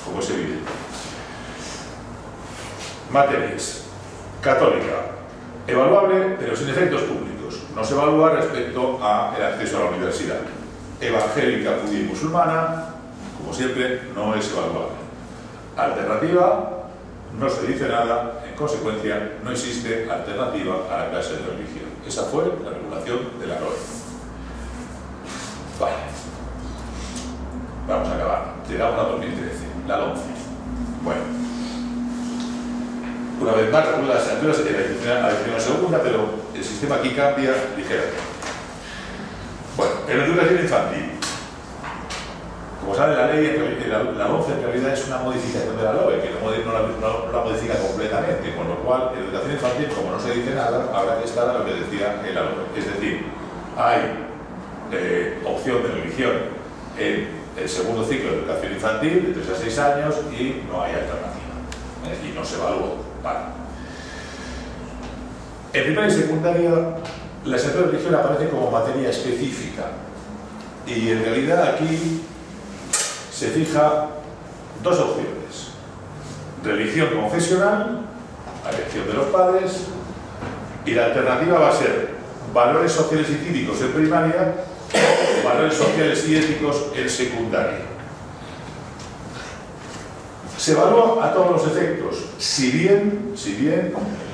como es evidente. Materias. Católica. Evaluable, pero sin efectos públicos. No se evalúa respecto al acceso a la universidad. Evangélica, judía y musulmana, como siempre, no es evaluable. Alternativa, no se dice nada, en consecuencia, no existe alternativa a la clase de religión. Esa fue la de la LOE. Vale. Vamos a acabar. Llegamos a 2013, la 11. Bueno. Una vez más, las asignaturas en la edición segunda, pero el sistema aquí cambia ligeramente. Bueno, educación infantil. Como la ley, la, 11 en realidad es una modificación de la LOE, que no, la, modifica completamente, con lo cual en educación infantil, como no se dice nada, habrá que estar a lo que decía el LOE. Es decir, hay eh, opción de religión en el segundo ciclo de educación infantil, de 3 a 6 años, y no hay alternativa. ¿eh? Y no se evalúa. Vale. En primaria y secundaria, la asignatura de religión aparece como materia específica. Y en realidad aquí se fija dos opciones. Religión confesional, a elección de los padres, y la alternativa va a ser valores sociales y cívicos en primaria valores sociales y éticos en secundaria. Se evalúa a todos los efectos, si bien, si bien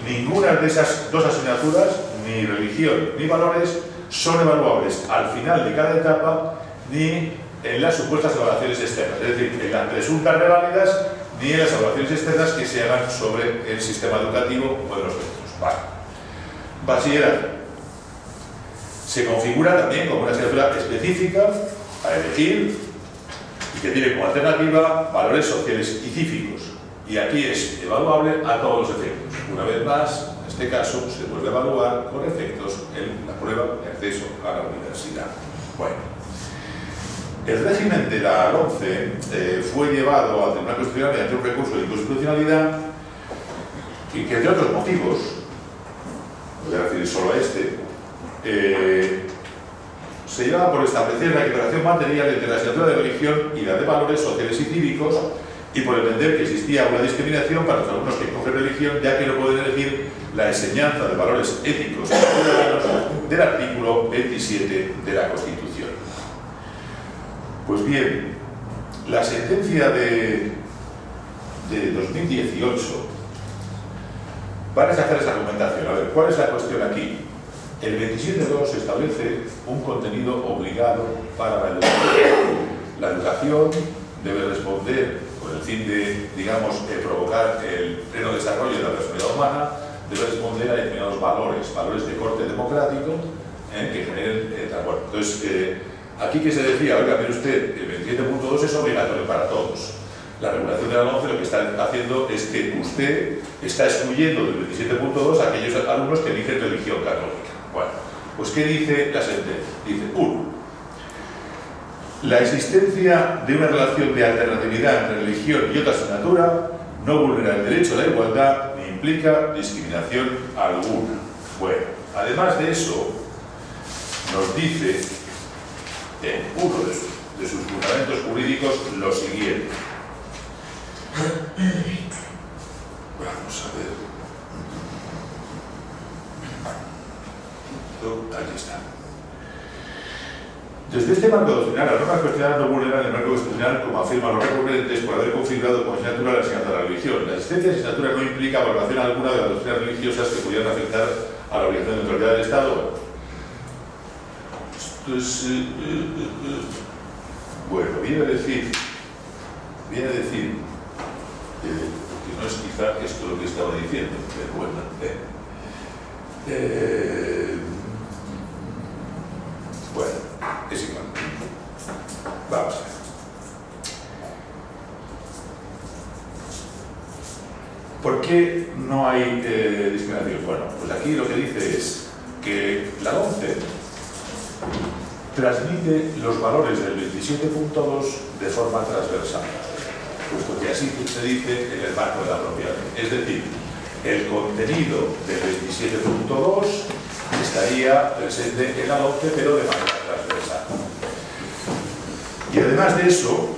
ninguna de esas dos asignaturas, ni religión ni valores, son evaluables al final de cada etapa ni en las supuestas evaluaciones externas, es decir, en las presuntas reválidas ni en las evaluaciones externas que se hagan sobre el sistema educativo o de los centros. Vale. Bachillerato. Se configura también como una asignatura específica a elegir y que tiene como alternativa valores sociales y cívicos. Y aquí es evaluable a todos los efectos. Una vez más, en este caso, se vuelve a evaluar con efectos en la prueba de acceso a la universidad. Bueno. El régimen de la 11 eh, fue llevado al Tribunal Constitucional mediante un recurso de inconstitucionalidad y que, entre otros motivos, voy a referir solo a este, eh, se llevaba por establecer la equiparación material entre la asignatura de religión y la de valores sociales y cívicos y por entender que existía una discriminación para los alumnos que cogen religión ya que no pueden elegir la enseñanza de valores éticos y ciudadanos del artículo 27 de la Constitución. Pues bien, la sentencia de, de 2018 va a rechazar esa argumentación. A ver, ¿cuál es la cuestión aquí? El 27.2 establece un contenido obligado para la educación. La educación debe responder, con el fin de, digamos, provocar el pleno desarrollo de la personalidad humana, debe responder a determinados valores, valores de corte democrático, eh, que generen transporte. Entonces, eh, Aquí que se decía, oiga, mire usted, el 27.2 es obligatorio para todos. La regulación de la 11 lo que está haciendo es que usted está excluyendo del 27.2 a aquellos alumnos que eligen religión católica. Bueno, pues ¿qué dice la sentencia? Dice, uno, la existencia de una relación de alternatividad entre religión y otra asignatura no vulnera el derecho a la igualdad ni implica discriminación alguna. Bueno, además de eso, nos dice en uno de sus, fundamentos jurídicos lo siguiente. Vamos a ver. Aquí está. Desde este marco doctrinal, las normas constitucionales no vulneran el marco constitucional como afirman los recurrentes por haber configurado como asignatura la enseñanza de la religión. La existencia de asignatura no implica valoración alguna de las doctrinas religiosas que pudieran afectar a la obligación de neutralidad del Estado pues, eh, eh, eh, bueno, viene a decir, viene a decir, que no es quizá esto lo que estaba diciendo, pero bueno, bueno, es igual. Vamos a ver. ¿Por qué no hay discriminación? Bueno, pues aquí lo que dice es que la 11 transmite los valores del 27.2 de forma transversal, puesto que así se dice en el marco de la propia ley. Es decir, el contenido del 27.2 estaría presente en la 11, pero de manera transversal. Y además de eso,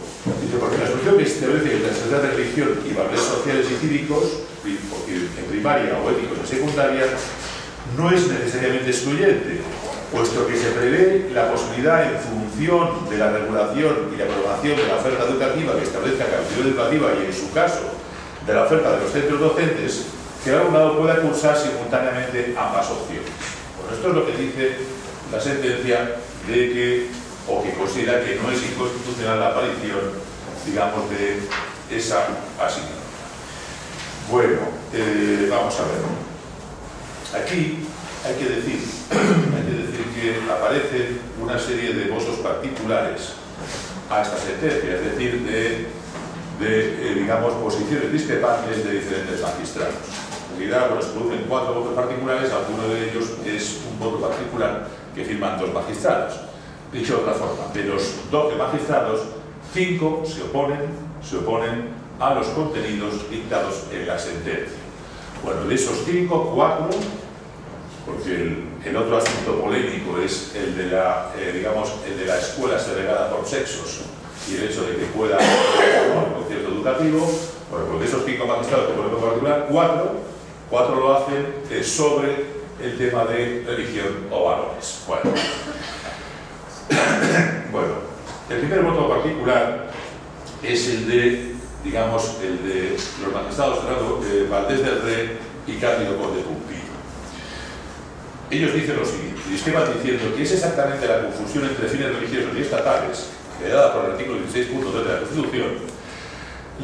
porque la solución que establece que la de religión y valores sociales y cívicos, en primaria o éticos en secundaria, no es necesariamente excluyente, puesto que se prevé la posibilidad en función de la regulación y la aprobación de la oferta educativa que establezca la Comisión Educativa y en su caso de la oferta de los centros docentes, que el alumnado pueda cursar simultáneamente ambas opciones. Bueno, esto es lo que dice la sentencia de que, o que considera que no es inconstitucional la aparición, digamos, de esa asignatura. Bueno, eh, vamos a ver. Aquí hay que decir, hay que decir que aparecen una serie de votos particulares a esta sentencia, es decir, de, eh, digamos, posiciones discrepantes de diferentes magistrados. En realidad, bueno, se producen cuatro votos particulares, alguno de ellos es un voto particular que firman dos magistrados. Dicho de otra forma, de los 12 magistrados, cinco se oponen, se oponen a los contenidos dictados en la sentencia. Bueno, de esos cinco, cuatro porque el, otro asunto polémico es el de la, eh, digamos, el de la escuela segregada por sexos y el hecho de que pueda haber un concierto educativo, bueno, porque esos cinco magistrados que ponemos en particular, cuatro, cuatro lo hacen eh, sobre el tema de religión o valores. Bueno. bueno, el primer voto particular es el de digamos, el de los magistrados Fernando eh, Valdés del Rey y Cándido Conde. Ellos dicen lo siguiente, disqueman diciendo que es exactamente la confusión entre fines religiosos y estatales, creada por el artículo 16.3 de la Constitución,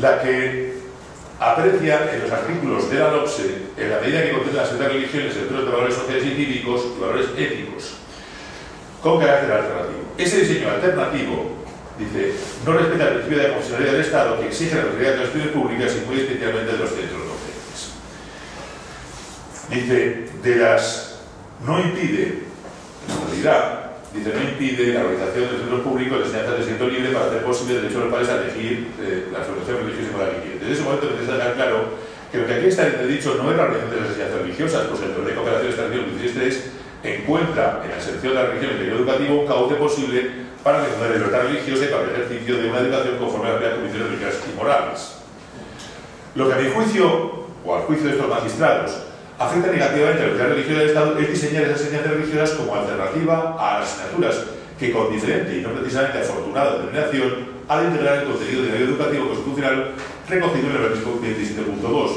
la que aprecia en los artículos de la LOPSE, en la medida que contempla las religiones, el de valores sociales y cívicos y valores éticos, con carácter alternativo. Ese diseño alternativo, dice, no respeta el principio de la confesionalidad del Estado que exige la autoridad de las instituciones públicas y muy especialmente de los centros docentes. Dice, de las no impide, en realidad, dice, no impide la organización del centro público de enseñanza del sector libre para hacer posible el derecho de los padres a elegir eh, la organización religiosa para que quieren. Desde ese momento necesita dejar claro que lo que aquí está dicho no es la organización de las enseñanzas religiosas, pues el de cooperación establecido en 2003 encuentra en la sección de la religión y el educativo un cauce posible para la libertad religiosa y para el ejercicio de una educación conforme a las condiciones religiosas y morales. Lo que a mi juicio, o al juicio de estos magistrados, afecta negativamente a la realidad religiosa del Estado es diseñar esas enseñanzas religiosas como alternativa a las asignaturas que con diferente y no precisamente afortunada denominación al integrar el contenido de la educativo constitucional recogido en el artículo 27.2,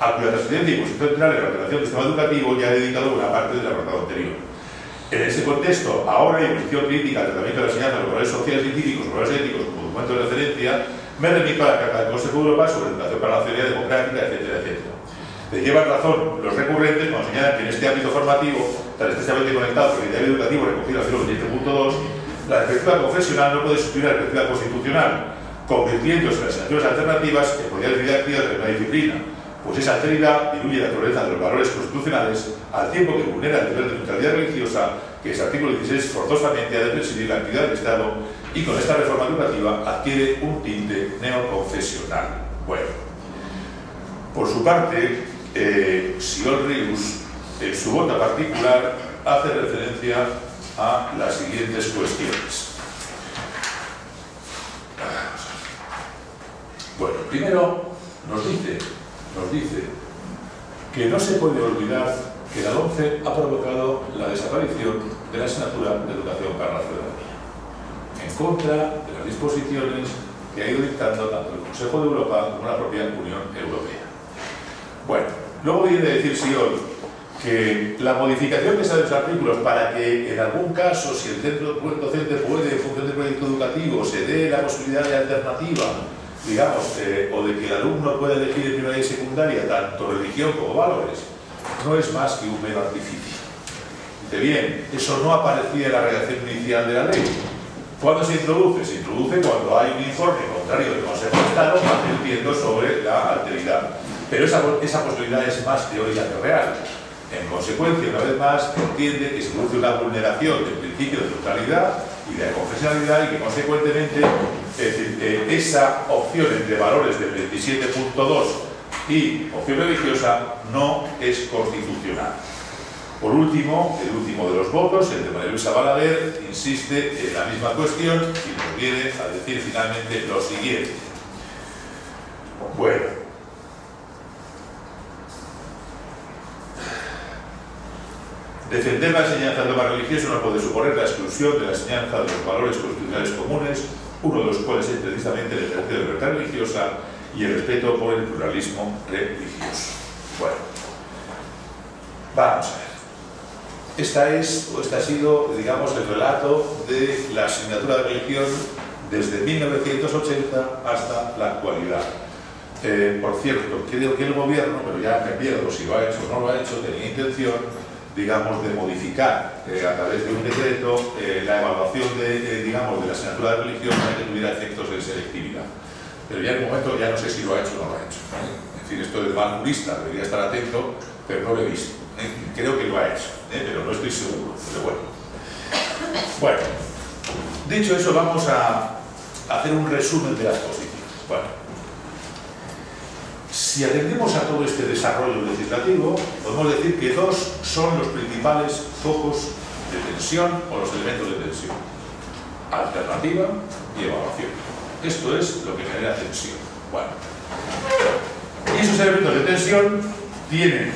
a cuya trascendencia y posición central en la ordenación del sistema educativo ya he dedicado una parte del apartado anterior. En ese contexto, ahora y en posición crítica al tratamiento de la enseñanza de los valores sociales y cívicos, los valores éticos como documento de referencia, me remito a la Carta del Consejo de Europa sobre educación para la teoría democrática, etcétera, etcétera. Le llevan razón los recurrentes cuando señalan que en este ámbito formativo, tan estrechamente conectado con el ideario educativo recogido en el 27.2, la perspectiva confesional no puede sustituir a la perspectiva constitucional, convirtiéndose en las asignaturas alternativas en modalidades didácticas de una disciplina, pues esa alteridad diluye la naturaleza de los valores constitucionales al tiempo que vulnera el deber de neutralidad religiosa que ese artículo 16 forzosamente ha de presidir la actividad del Estado y con esta reforma educativa adquiere un tinte neoconfesional. Bueno, por su parte, eh, Siol Rius, en su vota particular, hace referencia a las siguientes cuestiones. Bueno, primero nos dice, nos dice que no se puede olvidar que la 11 ha provocado la desaparición de la asignatura de educación para la ciudadanía, en contra de las disposiciones que ha ido dictando tanto el Consejo de Europa como la propia Unión Europea. Bueno, luego viene de decir Sion que la modificación que se de los artículos para que en algún caso, si el centro docente puede, en función del proyecto educativo, se dé la posibilidad de alternativa, digamos, eh, o de que el alumno pueda elegir en primaria y secundaria tanto religión como valores, no es más que un mero artificio. Bien, eso no aparecía en la redacción inicial de la ley. ¿Cuándo se introduce? Se introduce cuando hay un informe contrario del Consejo de Estado advirtiendo sobre la alteridad. Pero esa, esa posibilidad es más teórica que real. En consecuencia, una vez más, entiende que se produce una vulneración del principio de neutralidad y de confesionalidad y que, consecuentemente, esa opción entre valores del 27.2 y opción religiosa no es constitucional. Por último, el último de los votos, el de María Luisa Balaguer, insiste en la misma cuestión y nos viene a decir finalmente lo siguiente. Bueno, Defender la enseñanza del dogma religioso no puede suponer la exclusión de la enseñanza de los valores constitucionales comunes, uno de los cuales es precisamente el ejercicio de libertad religiosa y el respeto por el pluralismo religioso. Bueno, vamos a ver. Esta es, o este ha sido, digamos, el relato de la asignatura de religión desde 1980 hasta la actualidad. Eh, por cierto, creo que el gobierno, pero ya me pierdo si lo ha hecho o no lo ha hecho, tenía intención digamos, de modificar eh, a través de un decreto eh, la evaluación de, digamos, de la asignatura de religión para que tuviera efectos de selectividad. Pero ya en un momento ya no sé si lo ha hecho o no lo ha hecho. En fin, esto es mal jurista, debería estar atento, pero no lo he visto. Creo que lo ha hecho, ¿eh? pero no estoy seguro. Pero bueno. Bueno, dicho eso, vamos a hacer un resumen de las posiciones. Bueno, si atendemos a todo este desarrollo legislativo, podemos decir que dos son los principales focos de tensión o los elementos de tensión. Alternativa y evaluación. Esto es lo que genera tensión. Bueno. Y esos elementos de tensión tienen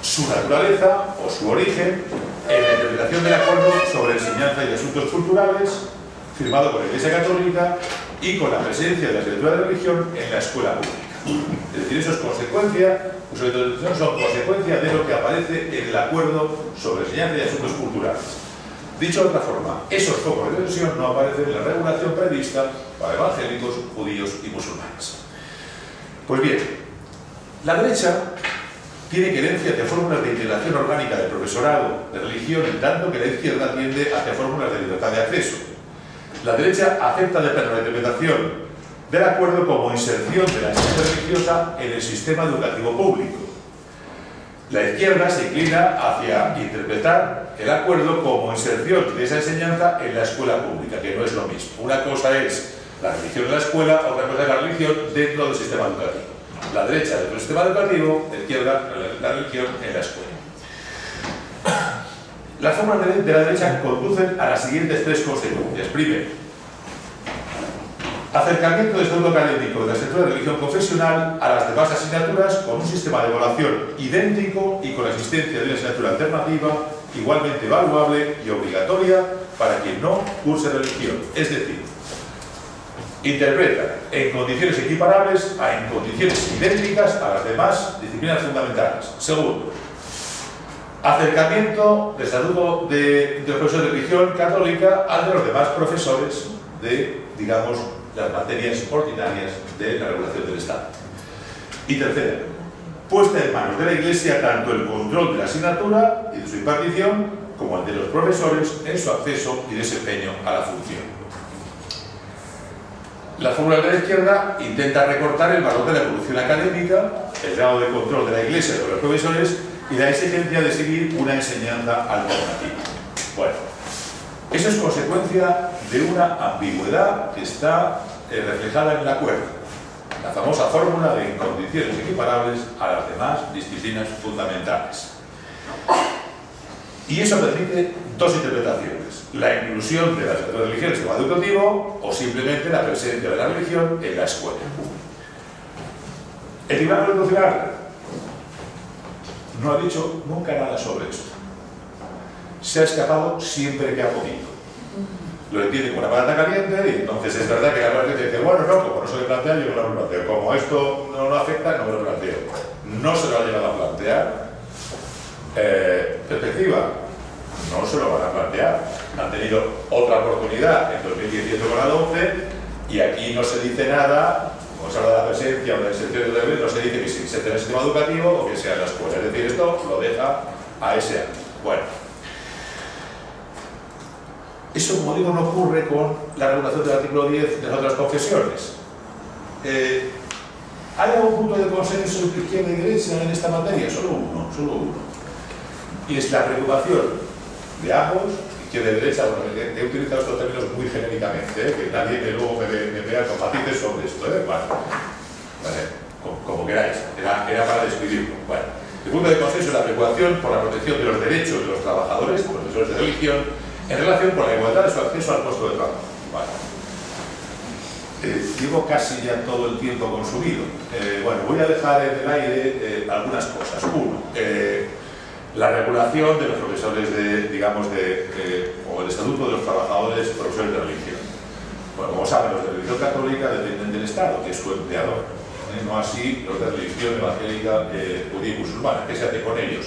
su naturaleza o su origen en la interpretación del acuerdo sobre enseñanza y asuntos culturales firmado por la Iglesia Católica y con la presencia de la asignatura de religión en la escuela pública. Es decir, eso es consecuencia, de son consecuencia de lo que aparece en el acuerdo sobre enseñanza y asuntos culturales. Dicho de otra forma, esos focos de tensión no aparecen en la regulación prevista para evangélicos, judíos y musulmanes. Pues bien, la derecha tiene querencia hacia fórmulas de integración orgánica del profesorado de religión, en tanto que la izquierda tiende hacia fórmulas de libertad de acceso. La derecha acepta de la interpretación del acuerdo como inserción de la enseñanza religiosa en el sistema educativo público. La izquierda se inclina hacia interpretar el acuerdo como inserción de esa enseñanza en la escuela pública, que no es lo mismo. Una cosa es la religión en la escuela, otra cosa es la religión dentro del sistema educativo. La derecha dentro del sistema educativo, la izquierda la religión en la escuela. Las formas de la derecha conducen a las siguientes tres consecuencias. Primero, acercamiento del estatuto académico de la estructura de religión confesional a las demás asignaturas con un sistema de evaluación idéntico y con la existencia de una asignatura alternativa igualmente evaluable y obligatoria para quien no curse religión. Es decir, interpreta en condiciones equiparables a en condiciones idénticas a las demás disciplinas fundamentales. Segundo, acercamiento del estatuto de, de profesor de religión católica al de los demás profesores de, digamos, las materias ordinarias de la regulación del Estado. Y tercera, puesta en manos de la Iglesia tanto el control de la asignatura y de su impartición como el de los profesores en su acceso y desempeño a la función. La fórmula de la izquierda intenta recortar el valor de la evolución académica, el grado de control de la Iglesia sobre los profesores y la exigencia de seguir una enseñanza alternativa. Bueno, eso es consecuencia de una ambigüedad que está eh, reflejada en el acuerdo. La famosa fórmula de condiciones equiparables a las demás disciplinas fundamentales. Y eso permite dos interpretaciones. La inclusión de las religiones el educativo o simplemente la presencia de la religión en la escuela. El Tribunal no ha dicho nunca nada sobre esto. Se ha escapado siempre que ha podido. Lo entiende con una patata caliente y entonces es verdad que la gente dice, bueno, no, como no se le plantea, yo no lo planteo. Como esto no lo afecta, no me lo planteo. No se lo ha llegado a plantear. Eh, perspectiva, no se lo van a plantear. Han tenido otra oportunidad en 2017 con la 12 y aquí no se dice nada como se habla de la presencia o de la excepción de no se dice que se en el sistema educativo o que sea en la escuela. Es decir, esto lo deja a ese año. Bueno. Eso, como digo, no ocurre con la regulación del artículo 10 de las otras confesiones. Eh, ¿Hay algún punto de consenso entre izquierda y derecha en esta materia? Solo uno, solo uno. Y es la preocupación de ambos, izquierda y derecha, bueno, he, utilizado estos términos muy genéricamente, ¿eh? que nadie que luego me, vea con matices sobre esto, ¿eh? bueno, como, queráis, era, para describirlo. Bueno, el punto de consenso es la preocupación por la protección de los derechos de los trabajadores, profesores de religión, en relación con la igualdad de su acceso al puesto de trabajo. Bueno. Eh, llevo casi ya todo el tiempo consumido. Eh, bueno, voy a dejar en el aire algunas cosas. Uno, la regulación de los profesores de, digamos, de, o el estatuto de los trabajadores profesores de religión. Bueno, como saben, los de religión católica dependen del Estado, que es su empleador. ¿eh? No así los de religión evangélica eh, judía y musulmana. ¿Qué se hace con ellos?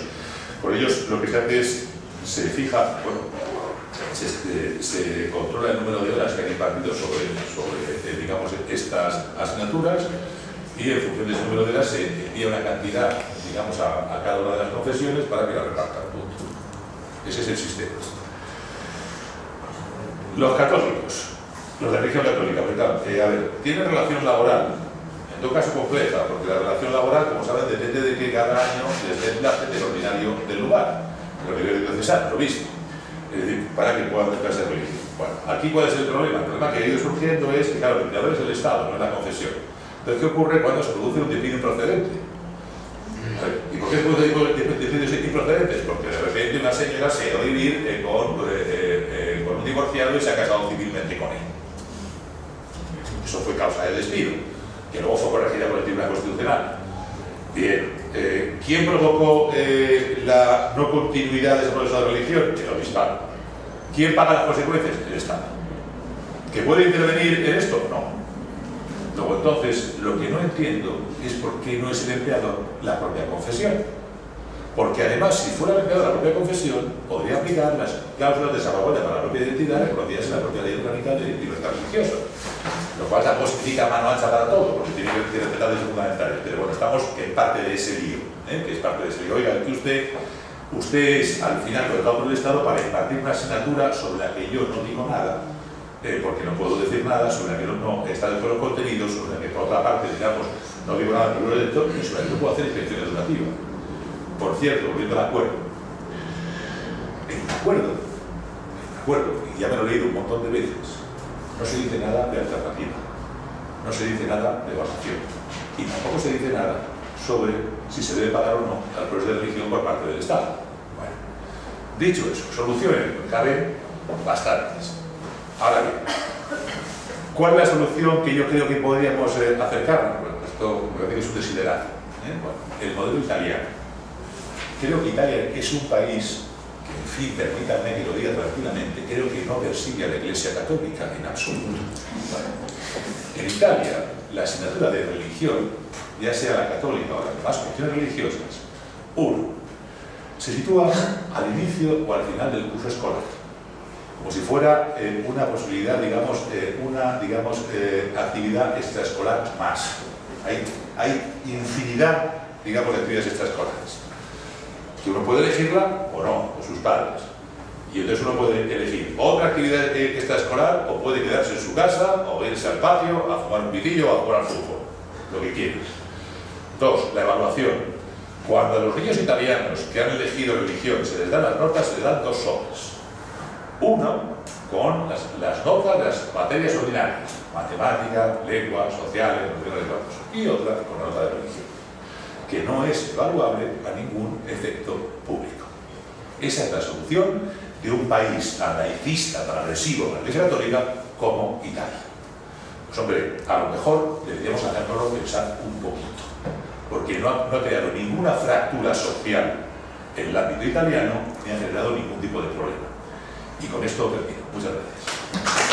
Por ellos lo que se hace es, se fija, bueno, se, se controla el número de horas que han impartido sobre, sobre eh, digamos, estas asignaturas y en función de ese número de horas se envía una cantidad digamos, a, cada una de las confesiones para que la repartan. Ese es el sistema. Los católicos, los de religión católica, eh, a ver, tienen relación laboral, en todo caso compleja, porque la relación laboral, como saben, depende de que cada año les den del ordinario del lugar, el ordinario diocesano, lo mismo. Es decir, para que puedan a religión. Bueno, aquí cuál es el problema. El problema que ha ido surgiendo es que, claro, el empleador es el Estado, no es la confesión. Entonces, ¿qué ocurre cuando se produce un despido improcedente? ¿Y por qué puede decir improcedentes? Porque de repente una señora se ha ido a vivir eh, con, eh, eh, con un divorciado y se ha casado civilmente con él. Eso fue causa de despido, que luego fue corregida por el Tribunal Constitucional. Bien, ¿quién provocó la no continuidad de ese proceso de religión? El obispado. ¿Quién paga las consecuencias? El Estado. ¿Que puede intervenir en esto? No Luego entonces, lo que no entiendo es por qué no es el empleador la propia confesión. Porque además, si fuera el empleador la propia confesión, podría aplicar las cláusulas de salvaguardia para la propia identidad reconocidas en la propia ley orgánica de libertad religiosa. Lo cual tampoco significa mano ancha para todo, porque tiene que respetar derechos fundamentales. Pero bueno, estamos en parte de ese lío, ¿eh? que es parte de ese lío. Oiga, que usted, usted es al final contratado por el Estado para impartir una asignatura sobre la que yo no digo nada, eh, porque no puedo decir nada, sobre la que no, no está de los contenidos, sobre la que por otra parte, digamos, no digo nada del libro lector, y sobre la que no puedo hacer inspección educativa. Por cierto, volviendo al acuerdo. En acuerdo, en acuerdo, y ya me lo he leído un montón de veces, no se dice nada de alternativa, no se dice nada de evaluación, y tampoco se dice nada sobre si se debe pagar o no al profesor de religión por parte del Estado. Bueno, dicho eso, soluciones caben bastantes. Ahora bien, ¿cuál es la solución que yo creo que podríamos eh, acercarnos? Bueno, esto me parece que es un desiderato. ¿eh? El modelo italiano. Creo que Italia es un país fin, permítanme que lo diga tranquilamente, creo que no persigue a la Iglesia Católica en absoluto. En Italia, la asignatura de religión, ya sea la católica o las demás cuestiones religiosas, uno, se sitúa al inicio o al final del curso escolar, como si fuera eh, una posibilidad, digamos, eh, una digamos, eh, actividad extraescolar más. Hay, hay infinidad, digamos, de actividades extraescolares que uno puede elegirla o no, o sus padres. Y entonces uno puede elegir otra actividad extraescolar o puede quedarse en su casa o irse al patio a fumar un pitillo o a jugar al fútbol, lo que quieras. Dos, la evaluación. Cuando a los niños italianos que han elegido religión se les dan las notas, se les dan dos sobres. Uno con las, las, notas de las materias ordinarias, matemática, lengua, sociales, y otra con la nota de religión que no es evaluable a ningún efecto público. Esa es la solución de un país tan laicista, tan agresivo con la Iglesia Católica como Italia. Pues hombre, a lo mejor deberíamos hacernos pensar un poquito, porque no ha, no ha creado ninguna fractura social en el ámbito italiano ni ha generado ningún tipo de problema. Y con esto termino. Muchas gracias.